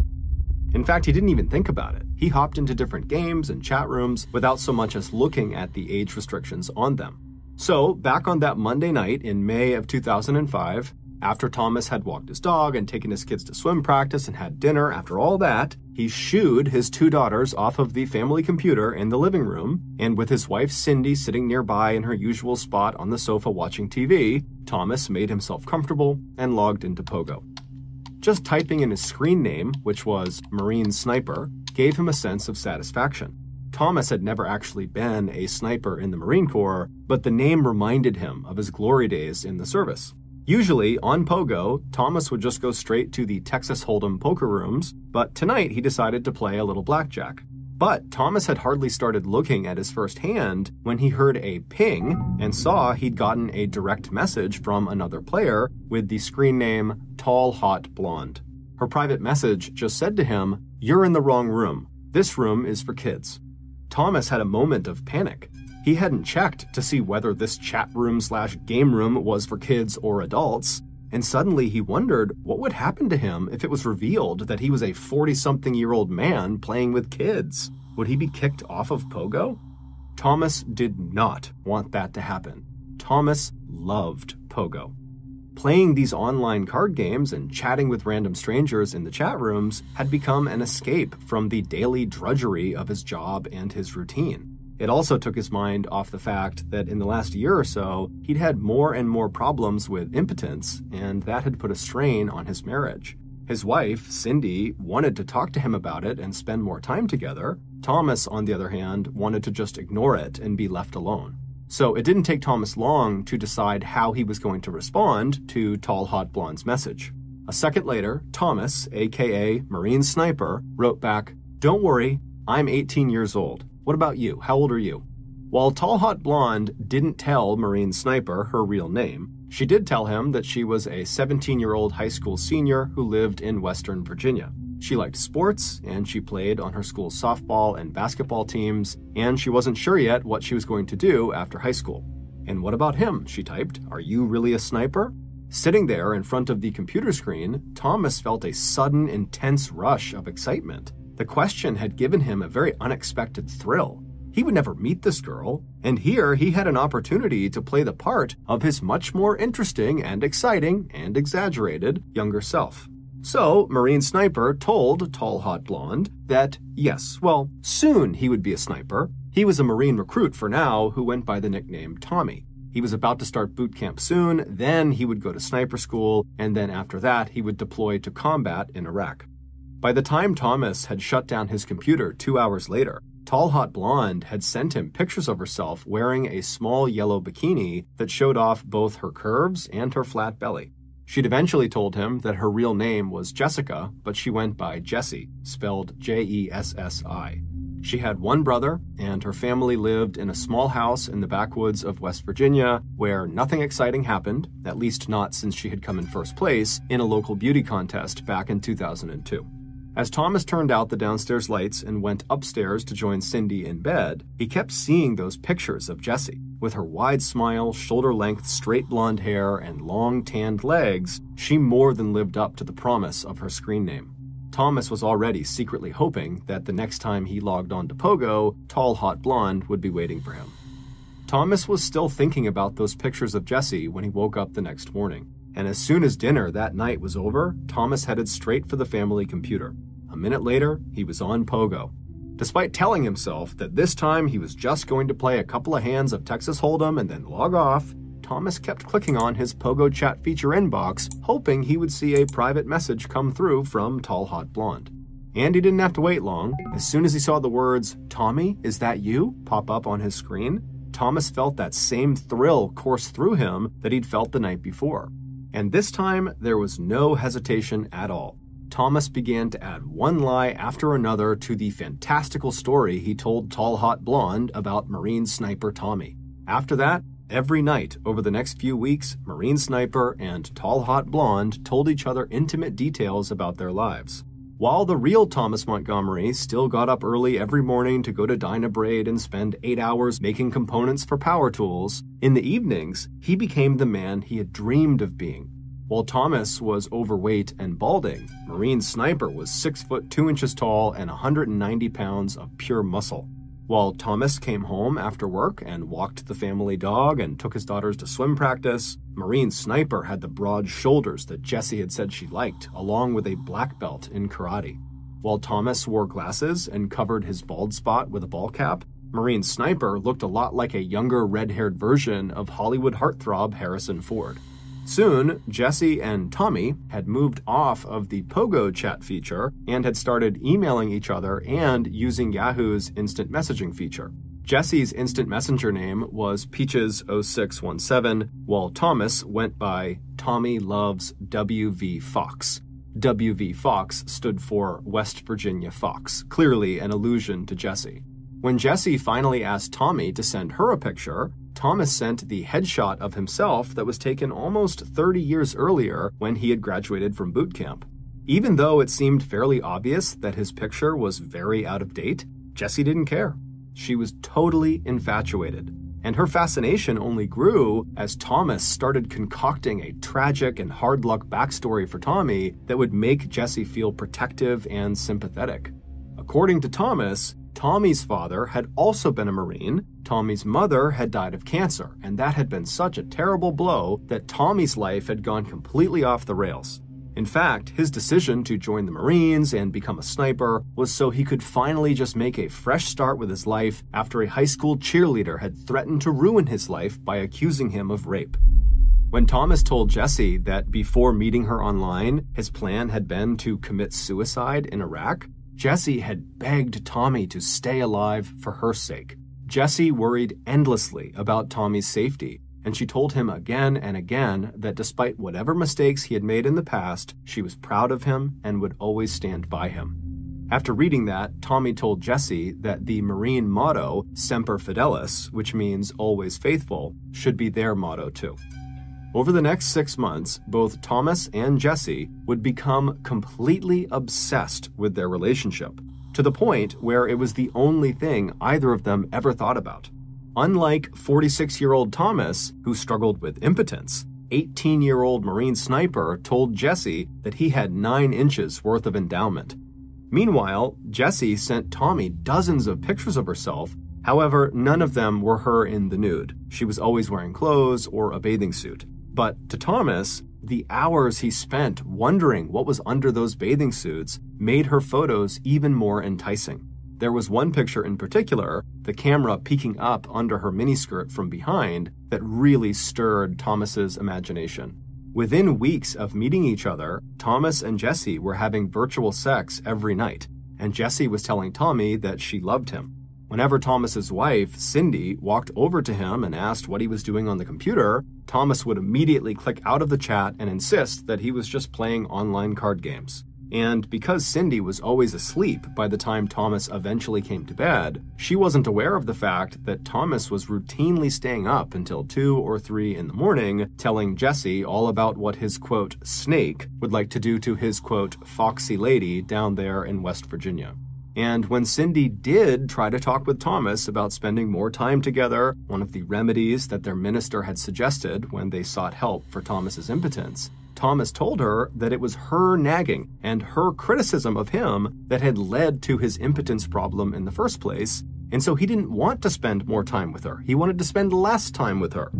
S1: In fact, he didn't even think about it. He hopped into different games and chat rooms without so much as looking at the age restrictions on them. So, back on that Monday night in May of 2005, after Thomas had walked his dog and taken his kids to swim practice and had dinner, after all that, he shooed his two daughters off of the family computer in the living room, and with his wife Cindy sitting nearby in her usual spot on the sofa watching TV, Thomas made himself comfortable and logged into Pogo. Just typing in his screen name, which was Marine Sniper, gave him a sense of satisfaction. Thomas had never actually been a sniper in the Marine Corps, but the name reminded him of his glory days in the service. Usually, on Pogo, Thomas would just go straight to the Texas Hold'em poker rooms, but tonight he decided to play a little blackjack. But Thomas had hardly started looking at his first hand when he heard a ping and saw he'd gotten a direct message from another player with the screen name Tall Hot Blonde. Her private message just said to him, You're in the wrong room. This room is for kids. Thomas had a moment of panic. He hadn't checked to see whether this chat room slash game room was for kids or adults, and suddenly he wondered what would happen to him if it was revealed that he was a 40 something year old man playing with kids. Would he be kicked off of Pogo? Thomas did not want that to happen. Thomas loved Pogo. Playing these online card games and chatting with random strangers in the chat rooms had become an escape from the daily drudgery of his job and his routine. It also took his mind off the fact that in the last year or so, he'd had more and more problems with impotence, and that had put a strain on his marriage. His wife, Cindy, wanted to talk to him about it and spend more time together. Thomas, on the other hand, wanted to just ignore it and be left alone. So it didn't take Thomas long to decide how he was going to respond to Tall Hot Blonde's message. A second later, Thomas, aka Marine Sniper, wrote back, Don't worry, I'm 18 years old. What about you? How old are you? While Tall Hot Blonde didn't tell Marine Sniper her real name, she did tell him that she was a 17 year old high school senior who lived in Western Virginia. She liked sports, and she played on her school's softball and basketball teams, and she wasn't sure yet what she was going to do after high school. And what about him? She typed. Are you really a sniper? Sitting there in front of the computer screen, Thomas felt a sudden, intense rush of excitement. The question had given him a very unexpected thrill. He would never meet this girl, and here he had an opportunity to play the part of his much more interesting and exciting and exaggerated younger self. So, Marine Sniper told Tall Hot Blonde that, yes, well, soon he would be a sniper. He was a Marine recruit for now who went by the nickname Tommy. He was about to start boot camp soon, then he would go to sniper school, and then after that, he would deploy to combat in Iraq. By the time Thomas had shut down his computer two hours later, Tall Hot Blonde had sent him pictures of herself wearing a small yellow bikini that showed off both her curves and her flat belly. She'd eventually told him that her real name was Jessica, but she went by Jessie, spelled J E S S I. She had one brother, and her family lived in a small house in the backwoods of West Virginia where nothing exciting happened, at least not since she had come in first place in a local beauty contest back in 2002. As Thomas turned out the downstairs lights and went upstairs to join Cindy in bed, he kept seeing those pictures of Jessie. With her wide smile, shoulder length straight blonde hair, and long tanned legs, she more than lived up to the promise of her screen name. Thomas was already secretly hoping that the next time he logged on to Pogo, Tall Hot Blonde would be waiting for him. Thomas was still thinking about those pictures of Jessie when he woke up the next morning and as soon as dinner that night was over, Thomas headed straight for the family computer. A minute later, he was on Pogo. Despite telling himself that this time he was just going to play a couple of hands of Texas Hold'em and then log off, Thomas kept clicking on his Pogo chat feature inbox, hoping he would see a private message come through from Tall Hot Blonde. And he didn't have to wait long. As soon as he saw the words, Tommy, is that you? pop up on his screen, Thomas felt that same thrill course through him that he'd felt the night before. And this time, there was no hesitation at all. Thomas began to add one lie after another to the fantastical story he told Tall Hot Blonde about Marine Sniper Tommy. After that, every night over the next few weeks, Marine Sniper and Tall Hot Blonde told each other intimate details about their lives. While the real Thomas Montgomery still got up early every morning to go to Dynabrade and spend eight hours making components for power tools, in the evenings, he became the man he had dreamed of being. While Thomas was overweight and balding, Marine Sniper was 6 foot 2 inches tall and 190 pounds of pure muscle. While Thomas came home after work and walked the family dog and took his daughters to swim practice, Marine Sniper had the broad shoulders that Jessie had said she liked, along with a black belt in karate. While Thomas wore glasses and covered his bald spot with a ball cap, Marine Sniper looked a lot like a younger red haired version of Hollywood heartthrob Harrison Ford. Soon, Jesse and Tommy had moved off of the Pogo chat feature and had started emailing each other and using Yahoo's instant messaging feature. Jesse's instant messenger name was Peaches0617, while Thomas went by Tommy Loves WV Fox. WV Fox stood for West Virginia Fox, clearly an allusion to Jesse. When Jesse finally asked Tommy to send her a picture, Thomas sent the headshot of himself that was taken almost 30 years earlier when he had graduated from boot camp. Even though it seemed fairly obvious that his picture was very out of date, Jessie didn't care. She was totally infatuated. And her fascination only grew as Thomas started concocting a tragic and hard luck backstory for Tommy that would make Jesse feel protective and sympathetic. According to Thomas, Tommy's father had also been a Marine. Tommy's mother had died of cancer, and that had been such a terrible blow that Tommy's life had gone completely off the rails. In fact, his decision to join the Marines and become a sniper was so he could finally just make a fresh start with his life after a high school cheerleader had threatened to ruin his life by accusing him of rape. When Thomas told Jesse that before meeting her online, his plan had been to commit suicide in Iraq, Jesse had begged Tommy to stay alive for her sake. Jesse worried endlessly about Tommy's safety, and she told him again and again that despite whatever mistakes he had made in the past, she was proud of him and would always stand by him. After reading that, Tommy told Jesse that the Marine motto, Semper Fidelis, which means always faithful, should be their motto too. Over the next six months, both Thomas and Jesse would become completely obsessed with their relationship, to the point where it was the only thing either of them ever thought about. Unlike 46 year old Thomas, who struggled with impotence, 18 year old Marine sniper told Jesse that he had 9 inches worth of endowment. Meanwhile, Jesse sent Tommy dozens of pictures of herself, however, none of them were her in the nude. She was always wearing clothes or a bathing suit. But to Thomas, the hours he spent wondering what was under those bathing suits made her photos even more enticing. There was one picture in particular, the camera peeking up under her miniskirt from behind, that really stirred Thomas's imagination. Within weeks of meeting each other, Thomas and Jesse were having virtual sex every night, and Jesse was telling Tommy that she loved him. Whenever Thomas's wife, Cindy, walked over to him and asked what he was doing on the computer, Thomas would immediately click out of the chat and insist that he was just playing online card games. And because Cindy was always asleep by the time Thomas eventually came to bed, she wasn't aware of the fact that Thomas was routinely staying up until 2 or 3 in the morning, telling Jesse all about what his quote, snake would like to do to his quote, foxy lady down there in West Virginia. And when Cindy did try to talk with Thomas about spending more time together, one of the remedies that their minister had suggested when they sought help for Thomas's impotence, Thomas told her that it was her nagging and her criticism of him that had led to his impotence problem in the first place, and so he didn't want to spend more time with her. He wanted to spend less time with her.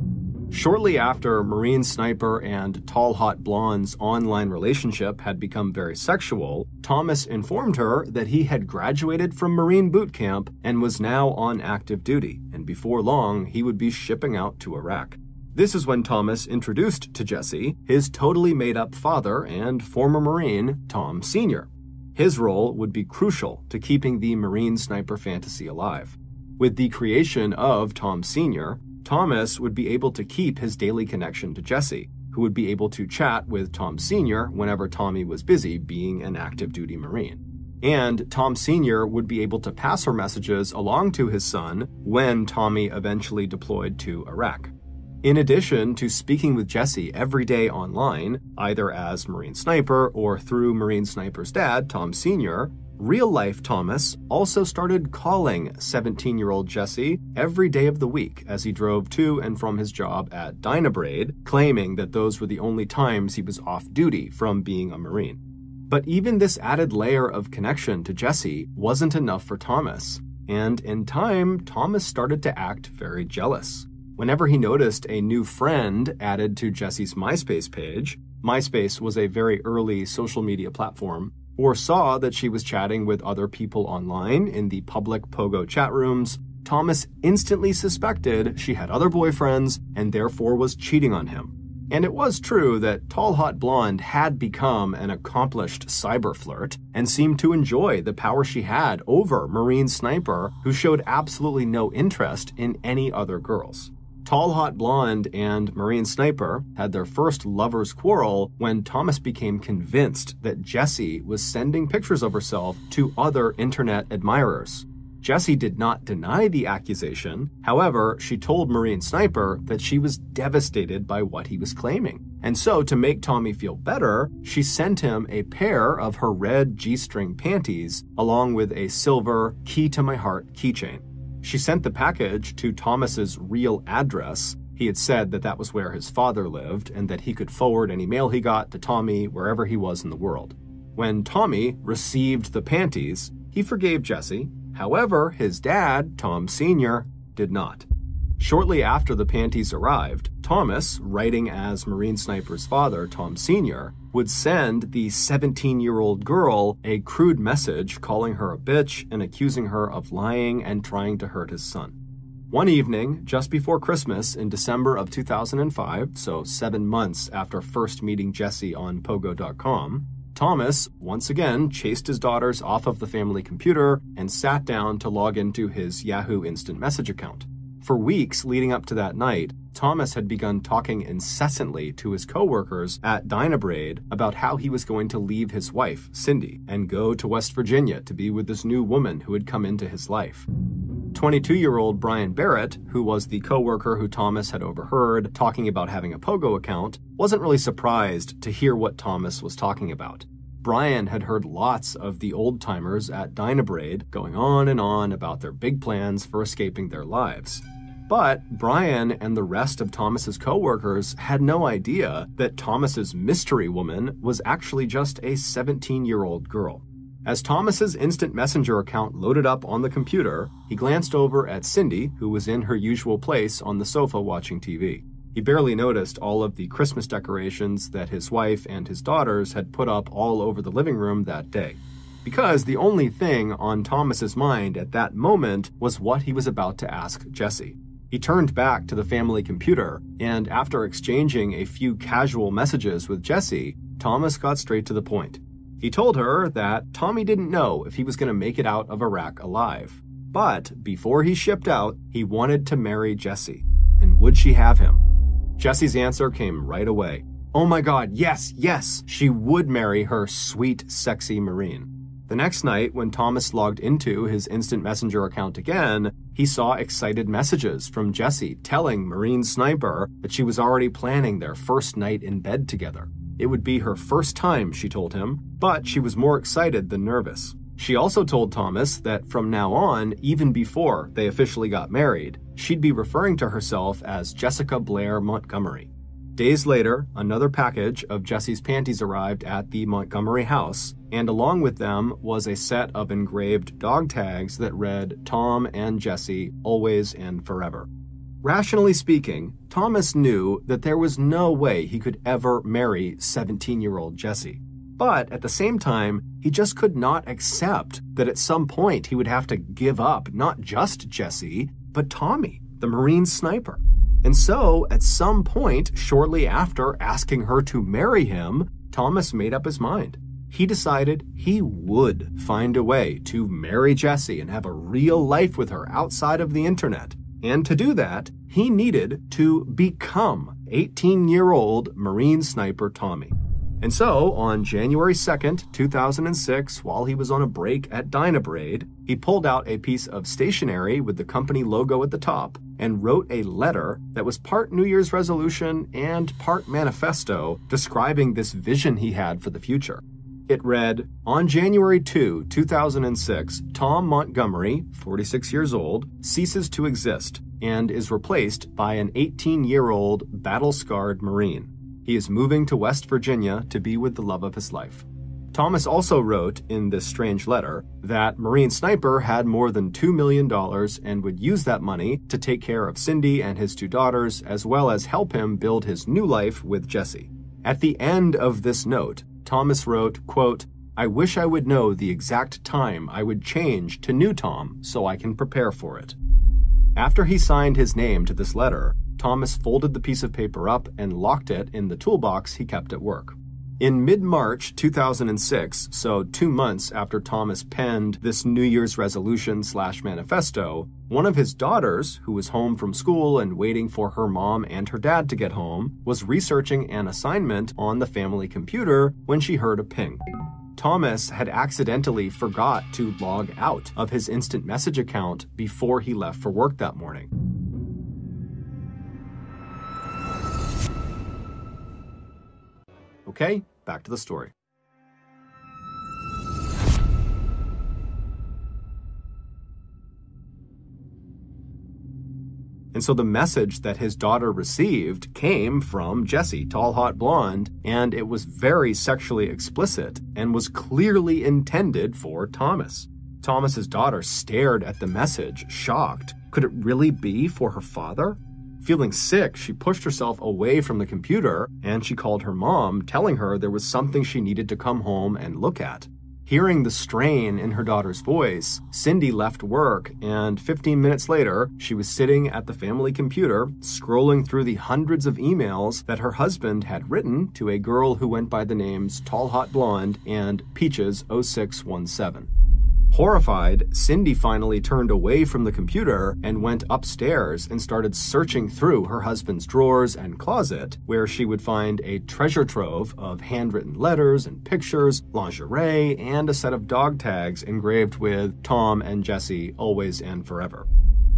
S1: Shortly after Marine Sniper and Tall Hot Blonde's online relationship had become very sexual, Thomas informed her that he had graduated from Marine boot camp and was now on active duty, and before long he would be shipping out to Iraq. This is when Thomas introduced to Jesse his totally made up father and former Marine, Tom Sr. His role would be crucial to keeping the Marine sniper fantasy alive. With the creation of Tom Sr., Thomas would be able to keep his daily connection to Jesse, who would be able to chat with Tom Sr. whenever Tommy was busy being an active duty Marine. And Tom Sr. would be able to pass her messages along to his son when Tommy eventually deployed to Iraq. In addition to speaking with Jesse every day online, either as Marine Sniper or through Marine Sniper's dad, Tom Sr., Real life Thomas also started calling 17 year old Jesse every day of the week as he drove to and from his job at Dynabrade, claiming that those were the only times he was off duty from being a Marine. But even this added layer of connection to Jesse wasn't enough for Thomas, and in time, Thomas started to act very jealous. Whenever he noticed a new friend added to Jesse's MySpace page, MySpace was a very early social media platform or saw that she was chatting with other people online in the public Pogo chat rooms, Thomas instantly suspected she had other boyfriends and therefore was cheating on him. And it was true that Tall Hot Blonde had become an accomplished cyber flirt and seemed to enjoy the power she had over Marine Sniper, who showed absolutely no interest in any other girls. Tall Hot Blonde and Marine Sniper had their first lover's quarrel when Thomas became convinced that Jesse was sending pictures of herself to other internet admirers. Jesse did not deny the accusation. However, she told Marine Sniper that she was devastated by what he was claiming. And so, to make Tommy feel better, she sent him a pair of her red G string panties along with a silver Key to My Heart keychain. She sent the package to Thomas's real address. He had said that that was where his father lived and that he could forward any mail he got to Tommy wherever he was in the world. When Tommy received the panties, he forgave Jesse. However, his dad, Tom Sr., did not. Shortly after the panties arrived, Thomas, writing as Marine Sniper's father, Tom Sr., would send the 17 year old girl a crude message calling her a bitch and accusing her of lying and trying to hurt his son. One evening, just before Christmas in December of 2005, so seven months after first meeting Jesse on Pogo.com, Thomas once again chased his daughters off of the family computer and sat down to log into his Yahoo Instant Message account. For weeks leading up to that night, Thomas had begun talking incessantly to his coworkers at Dynabrade about how he was going to leave his wife, Cindy, and go to West Virginia to be with this new woman who had come into his life. 22 year old Brian Barrett, who was the coworker who Thomas had overheard talking about having a Pogo account, wasn't really surprised to hear what Thomas was talking about. Brian had heard lots of the old timers at Dynabrade going on and on about their big plans for escaping their lives. But Brian and the rest of Thomas's coworkers had no idea that Thomas's mystery woman was actually just a 17-year-old girl. As Thomas's instant messenger account loaded up on the computer, he glanced over at Cindy, who was in her usual place on the sofa watching TV. He barely noticed all of the Christmas decorations that his wife and his daughters had put up all over the living room that day. Because the only thing on Thomas's mind at that moment was what he was about to ask Jesse. He turned back to the family computer, and after exchanging a few casual messages with Jesse, Thomas got straight to the point. He told her that Tommy didn't know if he was going to make it out of Iraq alive. But before he shipped out, he wanted to marry Jesse. And would she have him? Jesse's answer came right away. Oh my god, yes, yes, she would marry her sweet, sexy Marine. The next night, when Thomas logged into his instant messenger account again, he saw excited messages from Jessie telling Marine Sniper that she was already planning their first night in bed together. It would be her first time, she told him, but she was more excited than nervous. She also told Thomas that from now on, even before they officially got married, she'd be referring to herself as Jessica Blair Montgomery. Days later, another package of Jesse's panties arrived at the Montgomery house, and along with them was a set of engraved dog tags that read Tom and Jesse, always and forever. Rationally speaking, Thomas knew that there was no way he could ever marry 17 year old Jesse. But at the same time, he just could not accept that at some point he would have to give up not just Jesse, but Tommy, the Marine sniper. And so, at some point, shortly after asking her to marry him, Thomas made up his mind. He decided he would find a way to marry Jessie and have a real life with her outside of the internet. And to do that, he needed to become 18 year old Marine sniper Tommy. And so, on January 2nd, 2006, while he was on a break at Dynabrade, he pulled out a piece of stationery with the company logo at the top and wrote a letter that was part New Year's resolution and part manifesto describing this vision he had for the future. It read On January 2, 2006, Tom Montgomery, 46 years old, ceases to exist and is replaced by an 18 year old battle scarred Marine. He is moving to West Virginia to be with the love of his life. Thomas also wrote in this strange letter that Marine Sniper had more than $2 million and would use that money to take care of Cindy and his two daughters, as well as help him build his new life with Jesse. At the end of this note, Thomas wrote, quote, I wish I would know the exact time I would change to New Tom so I can prepare for it. After he signed his name to this letter, Thomas folded the piece of paper up and locked it in the toolbox he kept at work. In mid March 2006, so two months after Thomas penned this New Year's resolution slash manifesto, one of his daughters, who was home from school and waiting for her mom and her dad to get home, was researching an assignment on the family computer when she heard a ping. Thomas had accidentally forgot to log out of his instant message account before he left for work that morning. Okay, back to the story. And so the message that his daughter received came from Jesse, tall, hot blonde, and it was very sexually explicit and was clearly intended for Thomas. Thomas's daughter stared at the message, shocked, Could it really be for her father? Feeling sick, she pushed herself away from the computer and she called her mom, telling her there was something she needed to come home and look at. Hearing the strain in her daughter's voice, Cindy left work, and 15 minutes later, she was sitting at the family computer, scrolling through the hundreds of emails that her husband had written to a girl who went by the names Tall Hot Blonde and Peaches0617. Horrified, Cindy finally turned away from the computer and went upstairs and started searching through her husband's drawers and closet, where she would find a treasure trove of handwritten letters and pictures, lingerie, and a set of dog tags engraved with Tom and Jesse always and forever.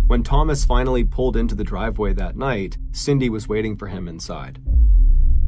S1: When Thomas finally pulled into the driveway that night, Cindy was waiting for him inside.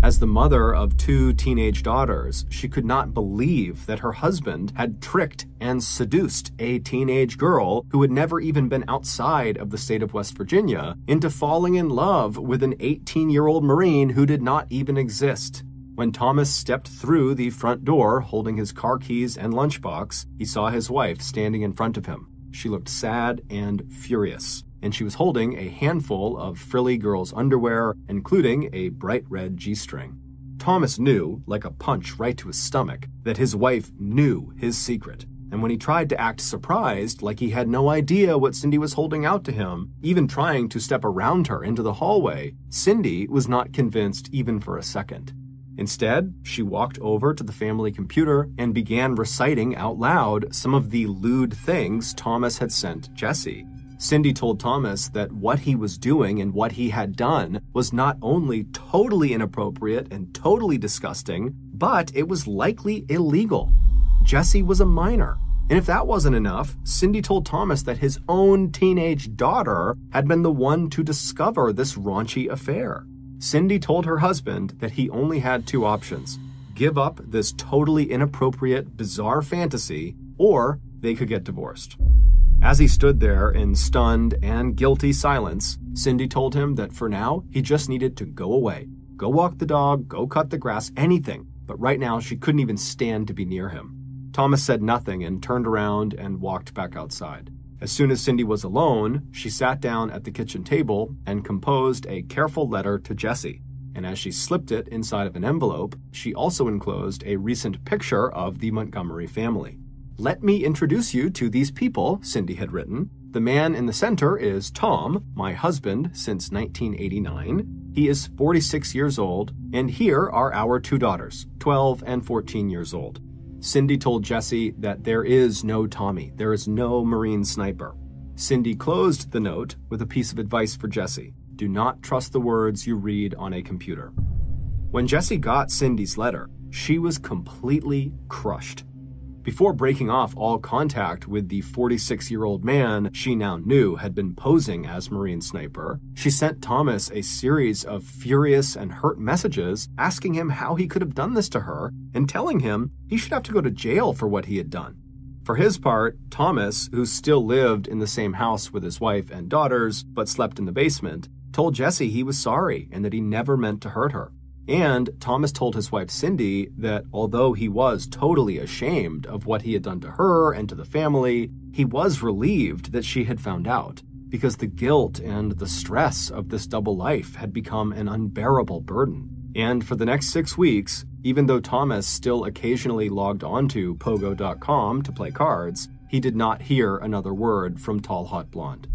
S1: As the mother of two teenage daughters, she could not believe that her husband had tricked and seduced a teenage girl who had never even been outside of the state of West Virginia into falling in love with an 18 year old Marine who did not even exist. When Thomas stepped through the front door holding his car keys and lunchbox, he saw his wife standing in front of him. She looked sad and furious and she was holding a handful of frilly girls' underwear, including a bright red G string. Thomas knew, like a punch right to his stomach, that his wife knew his secret. And when he tried to act surprised, like he had no idea what Cindy was holding out to him, even trying to step around her into the hallway, Cindy was not convinced even for a second. Instead, she walked over to the family computer and began reciting out loud some of the lewd things Thomas had sent Jesse. Cindy told Thomas that what he was doing and what he had done was not only totally inappropriate and totally disgusting, but it was likely illegal. Jesse was a minor. And if that wasn't enough, Cindy told Thomas that his own teenage daughter had been the one to discover this raunchy affair. Cindy told her husband that he only had two options give up this totally inappropriate, bizarre fantasy, or they could get divorced. As he stood there in stunned and guilty silence, Cindy told him that for now, he just needed to go away. Go walk the dog, go cut the grass, anything. But right now, she couldn't even stand to be near him. Thomas said nothing and turned around and walked back outside. As soon as Cindy was alone, she sat down at the kitchen table and composed a careful letter to Jesse. And as she slipped it inside of an envelope, she also enclosed a recent picture of the Montgomery family. Let me introduce you to these people, Cindy had written. The man in the center is Tom, my husband since 1989. He is 46 years old, and here are our two daughters, 12 and 14 years old. Cindy told Jesse that there is no Tommy, there is no Marine sniper. Cindy closed the note with a piece of advice for Jesse do not trust the words you read on a computer. When Jesse got Cindy's letter, she was completely crushed. Before breaking off all contact with the 46 year old man she now knew had been posing as Marine Sniper, she sent Thomas a series of furious and hurt messages asking him how he could have done this to her and telling him he should have to go to jail for what he had done. For his part, Thomas, who still lived in the same house with his wife and daughters but slept in the basement, told Jesse he was sorry and that he never meant to hurt her. And Thomas told his wife Cindy that although he was totally ashamed of what he had done to her and to the family, he was relieved that she had found out, because the guilt and the stress of this double life had become an unbearable burden. And for the next six weeks, even though Thomas still occasionally logged onto Pogo.com to play cards, he did not hear another word from Tall Hot Blonde.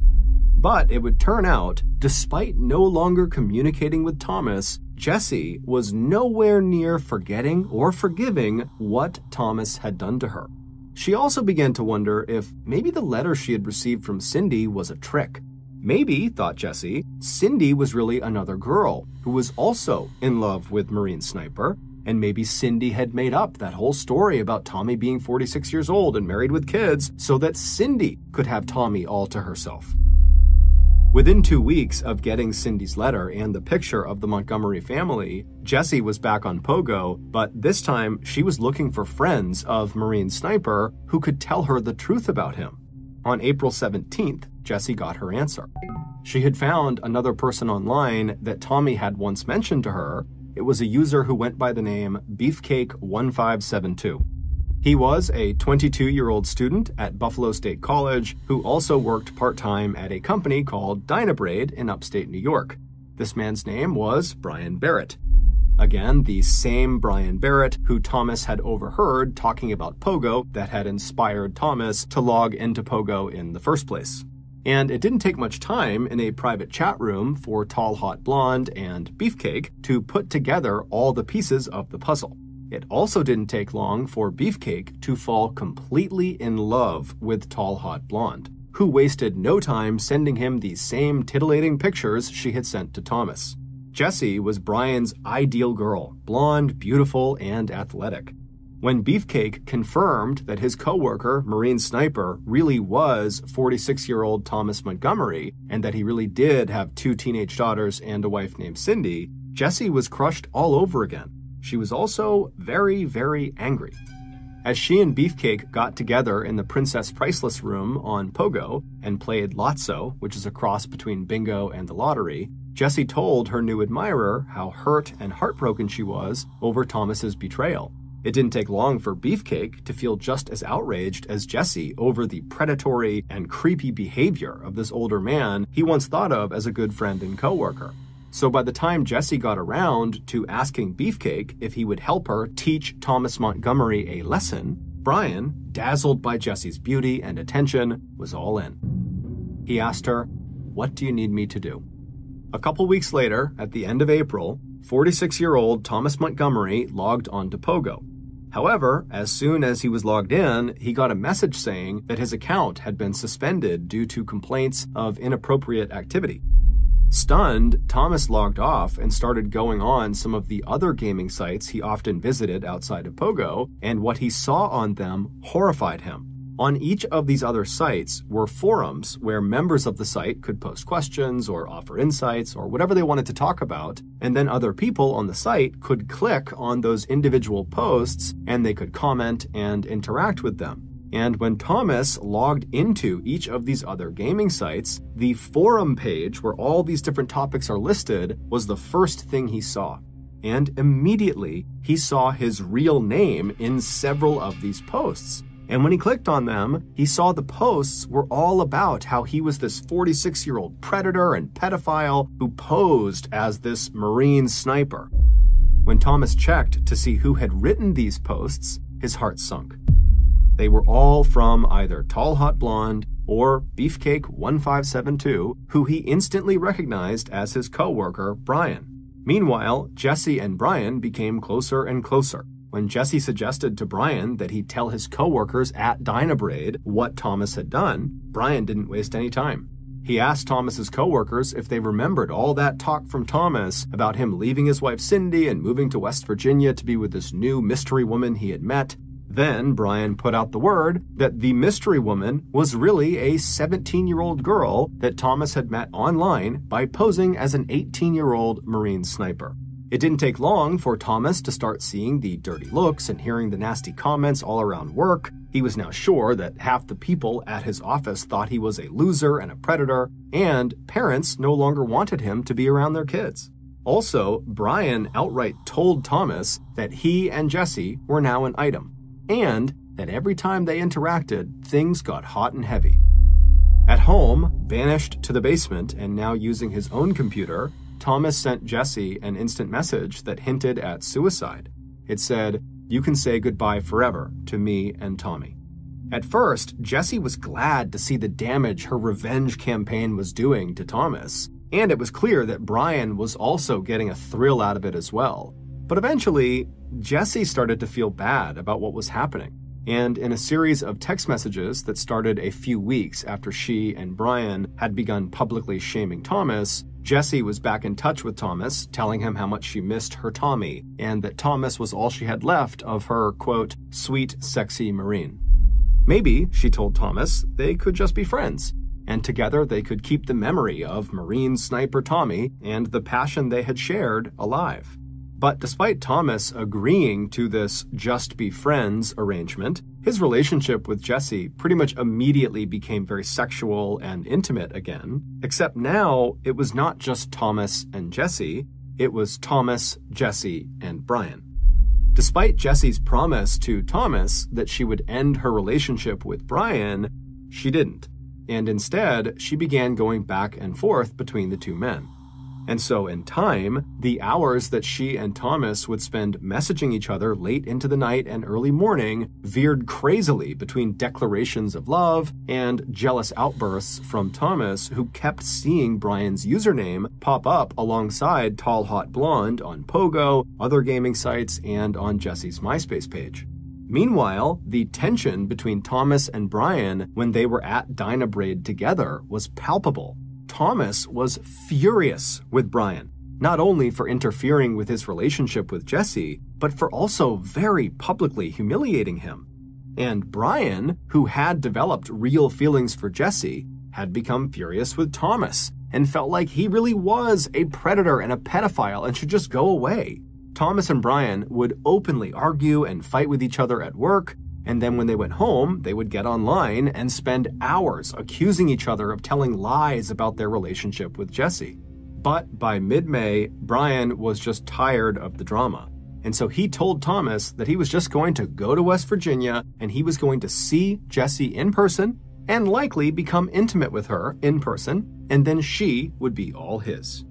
S1: But it would turn out, despite no longer communicating with Thomas, Jessie was nowhere near forgetting or forgiving what Thomas had done to her. She also began to wonder if maybe the letter she had received from Cindy was a trick. Maybe, thought Jessie, Cindy was really another girl who was also in love with Marine Sniper, and maybe Cindy had made up that whole story about Tommy being 46 years old and married with kids so that Cindy could have Tommy all to herself. Within two weeks of getting Cindy's letter and the picture of the Montgomery family, Jessie was back on Pogo, but this time she was looking for friends of Marine Sniper who could tell her the truth about him. On April 17th, Jessie got her answer. She had found another person online that Tommy had once mentioned to her. It was a user who went by the name Beefcake1572. He was a 22 year old student at Buffalo State College who also worked part time at a company called Dynabrade in upstate New York. This man's name was Brian Barrett. Again, the same Brian Barrett who Thomas had overheard talking about Pogo that had inspired Thomas to log into Pogo in the first place. And it didn't take much time in a private chat room for Tall Hot Blonde and Beefcake to put together all the pieces of the puzzle. It also didn't take long for Beefcake to fall completely in love with Tall Hot Blonde, who wasted no time sending him the same titillating pictures she had sent to Thomas. Jessie was Brian's ideal girl, blonde, beautiful, and athletic. When Beefcake confirmed that his coworker, Marine Sniper, really was 46 year old Thomas Montgomery, and that he really did have two teenage daughters and a wife named Cindy, Jessie was crushed all over again she was also very, very angry. As she and Beefcake got together in the Princess Priceless room on Pogo and played Lotso, which is a cross between bingo and the lottery, Jessie told her new admirer how hurt and heartbroken she was over Thomas's betrayal. It didn't take long for Beefcake to feel just as outraged as Jessie over the predatory and creepy behavior of this older man he once thought of as a good friend and coworker. So by the time Jessie got around to asking Beefcake if he would help her teach Thomas Montgomery a lesson, Brian, dazzled by Jessie's beauty and attention, was all in. He asked her, What do you need me to do? A couple weeks later, at the end of April, 46 year old Thomas Montgomery logged on to Pogo. However, as soon as he was logged in, he got a message saying that his account had been suspended due to complaints of inappropriate activity. Stunned, Thomas logged off and started going on some of the other gaming sites he often visited outside of Pogo, and what he saw on them horrified him. On each of these other sites were forums where members of the site could post questions or offer insights or whatever they wanted to talk about, and then other people on the site could click on those individual posts and they could comment and interact with them. And when Thomas logged into each of these other gaming sites, the forum page where all these different topics are listed was the first thing he saw. And immediately he saw his real name in several of these posts. And when he clicked on them, he saw the posts were all about how he was this 46 year old predator and pedophile who posed as this Marine sniper. When Thomas checked to see who had written these posts, his heart sunk. They were all from either Tall Hot Blonde or Beefcake 1572, who he instantly recognized as his coworker, Brian. Meanwhile, Jesse and Brian became closer and closer. When Jesse suggested to Brian that he tell his coworkers at Dynabrade what Thomas had done, Brian didn't waste any time. He asked Thomas's coworkers if they remembered all that talk from Thomas about him leaving his wife Cindy and moving to West Virginia to be with this new mystery woman he had met, then Brian put out the word that the mystery woman was really a 17 year old girl that Thomas had met online by posing as an 18 year old Marine sniper. It didn't take long for Thomas to start seeing the dirty looks and hearing the nasty comments all around work. He was now sure that half the people at his office thought he was a loser and a predator, and parents no longer wanted him to be around their kids. Also, Brian outright told Thomas that he and Jessie were now an item and that every time they interacted, things got hot and heavy. At home, banished to the basement and now using his own computer, Thomas sent Jesse an instant message that hinted at suicide. It said, You can say goodbye forever to me and Tommy. At first, Jesse was glad to see the damage her revenge campaign was doing to Thomas, and it was clear that Brian was also getting a thrill out of it as well. But eventually, Jessie started to feel bad about what was happening. And in a series of text messages that started a few weeks after she and Brian had begun publicly shaming Thomas, Jesse was back in touch with Thomas, telling him how much she missed her Tommy, and that Thomas was all she had left of her, quote, sweet, sexy Marine. Maybe, she told Thomas, they could just be friends, and together they could keep the memory of Marine Sniper Tommy and the passion they had shared alive. But despite Thomas agreeing to this just be friends arrangement, his relationship with Jesse pretty much immediately became very sexual and intimate again. Except now it was not just Thomas and Jesse, it was Thomas, Jesse, and Brian. Despite Jesse's promise to Thomas that she would end her relationship with Brian, she didn't. And instead, she began going back and forth between the two men. And so, in time, the hours that she and Thomas would spend messaging each other late into the night and early morning veered crazily between declarations of love and jealous outbursts from Thomas, who kept seeing Brian's username pop up alongside Tall Hot Blonde on Pogo, other gaming sites, and on Jesse's MySpace page. Meanwhile, the tension between Thomas and Brian when they were at Dynabrade together was palpable. Thomas was furious with Brian, not only for interfering with his relationship with Jesse, but for also very publicly humiliating him. And Brian, who had developed real feelings for Jesse, had become furious with Thomas and felt like he really was a predator and a pedophile and should just go away. Thomas and Brian would openly argue and fight with each other at work, and then when they went home, they would get online and spend hours accusing each other of telling lies about their relationship with Jesse. But by mid May, Brian was just tired of the drama. And so he told Thomas that he was just going to go to West Virginia and he was going to see Jesse in person and likely become intimate with her in person, and then she would be all his.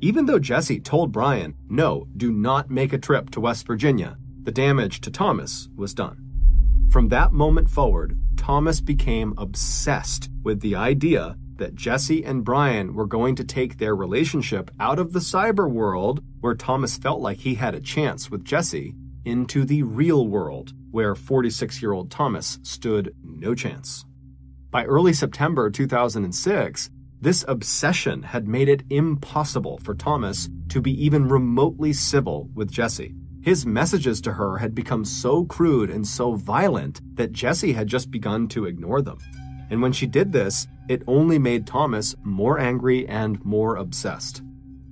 S1: Even though Jesse told Brian, no, do not make a trip to West Virginia, the damage to Thomas was done. From that moment forward, Thomas became obsessed with the idea that Jesse and Brian were going to take their relationship out of the cyber world, where Thomas felt like he had a chance with Jesse, into the real world, where 46 year old Thomas stood no chance. By early September 2006, this obsession had made it impossible for Thomas to be even remotely civil with Jessie. His messages to her had become so crude and so violent that Jessie had just begun to ignore them. And when she did this, it only made Thomas more angry and more obsessed.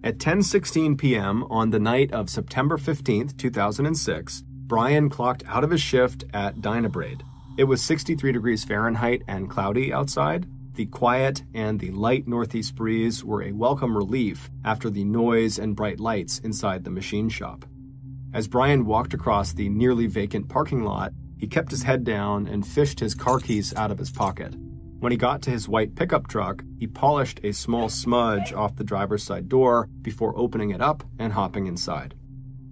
S1: At 10:16 p.m. on the night of September 15, 2006, Brian clocked out of his shift at Dynabrade. It was 63 degrees Fahrenheit and cloudy outside. The quiet and the light northeast breeze were a welcome relief after the noise and bright lights inside the machine shop. As Brian walked across the nearly vacant parking lot, he kept his head down and fished his car keys out of his pocket. When he got to his white pickup truck, he polished a small smudge off the driver's side door before opening it up and hopping inside.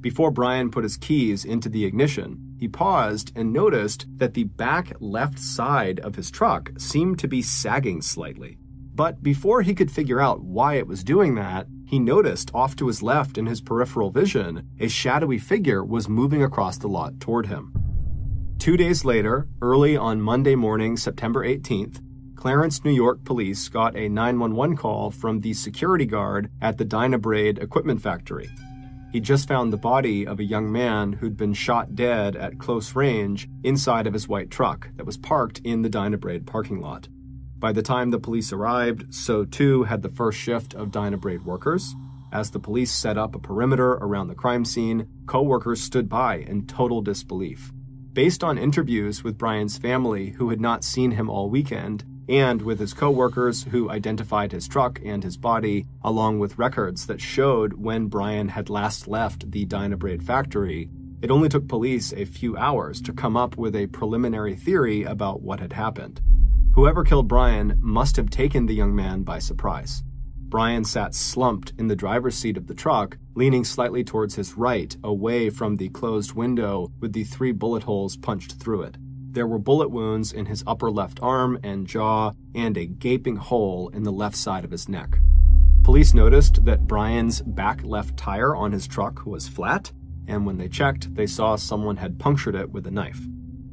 S1: Before Brian put his keys into the ignition, he paused and noticed that the back left side of his truck seemed to be sagging slightly. But before he could figure out why it was doing that, he noticed off to his left in his peripheral vision, a shadowy figure was moving across the lot toward him. Two days later, early on Monday morning, September 18th, Clarence, New York police got a 911 call from the security guard at the Dynabrade equipment factory. He just found the body of a young man who'd been shot dead at close range inside of his white truck that was parked in the Dynabrade parking lot. By the time the police arrived, so too had the first shift of Dynabrade workers. As the police set up a perimeter around the crime scene, co-workers stood by in total disbelief. Based on interviews with Brian's family who had not seen him all weekend, and with his co-workers who identified his truck and his body, along with records that showed when Brian had last left the Dynabrade factory, it only took police a few hours to come up with a preliminary theory about what had happened. Whoever killed Brian must have taken the young man by surprise. Brian sat slumped in the driver's seat of the truck, leaning slightly towards his right, away from the closed window with the three bullet holes punched through it. There were bullet wounds in his upper left arm and jaw, and a gaping hole in the left side of his neck. Police noticed that Brian's back left tire on his truck was flat, and when they checked, they saw someone had punctured it with a knife.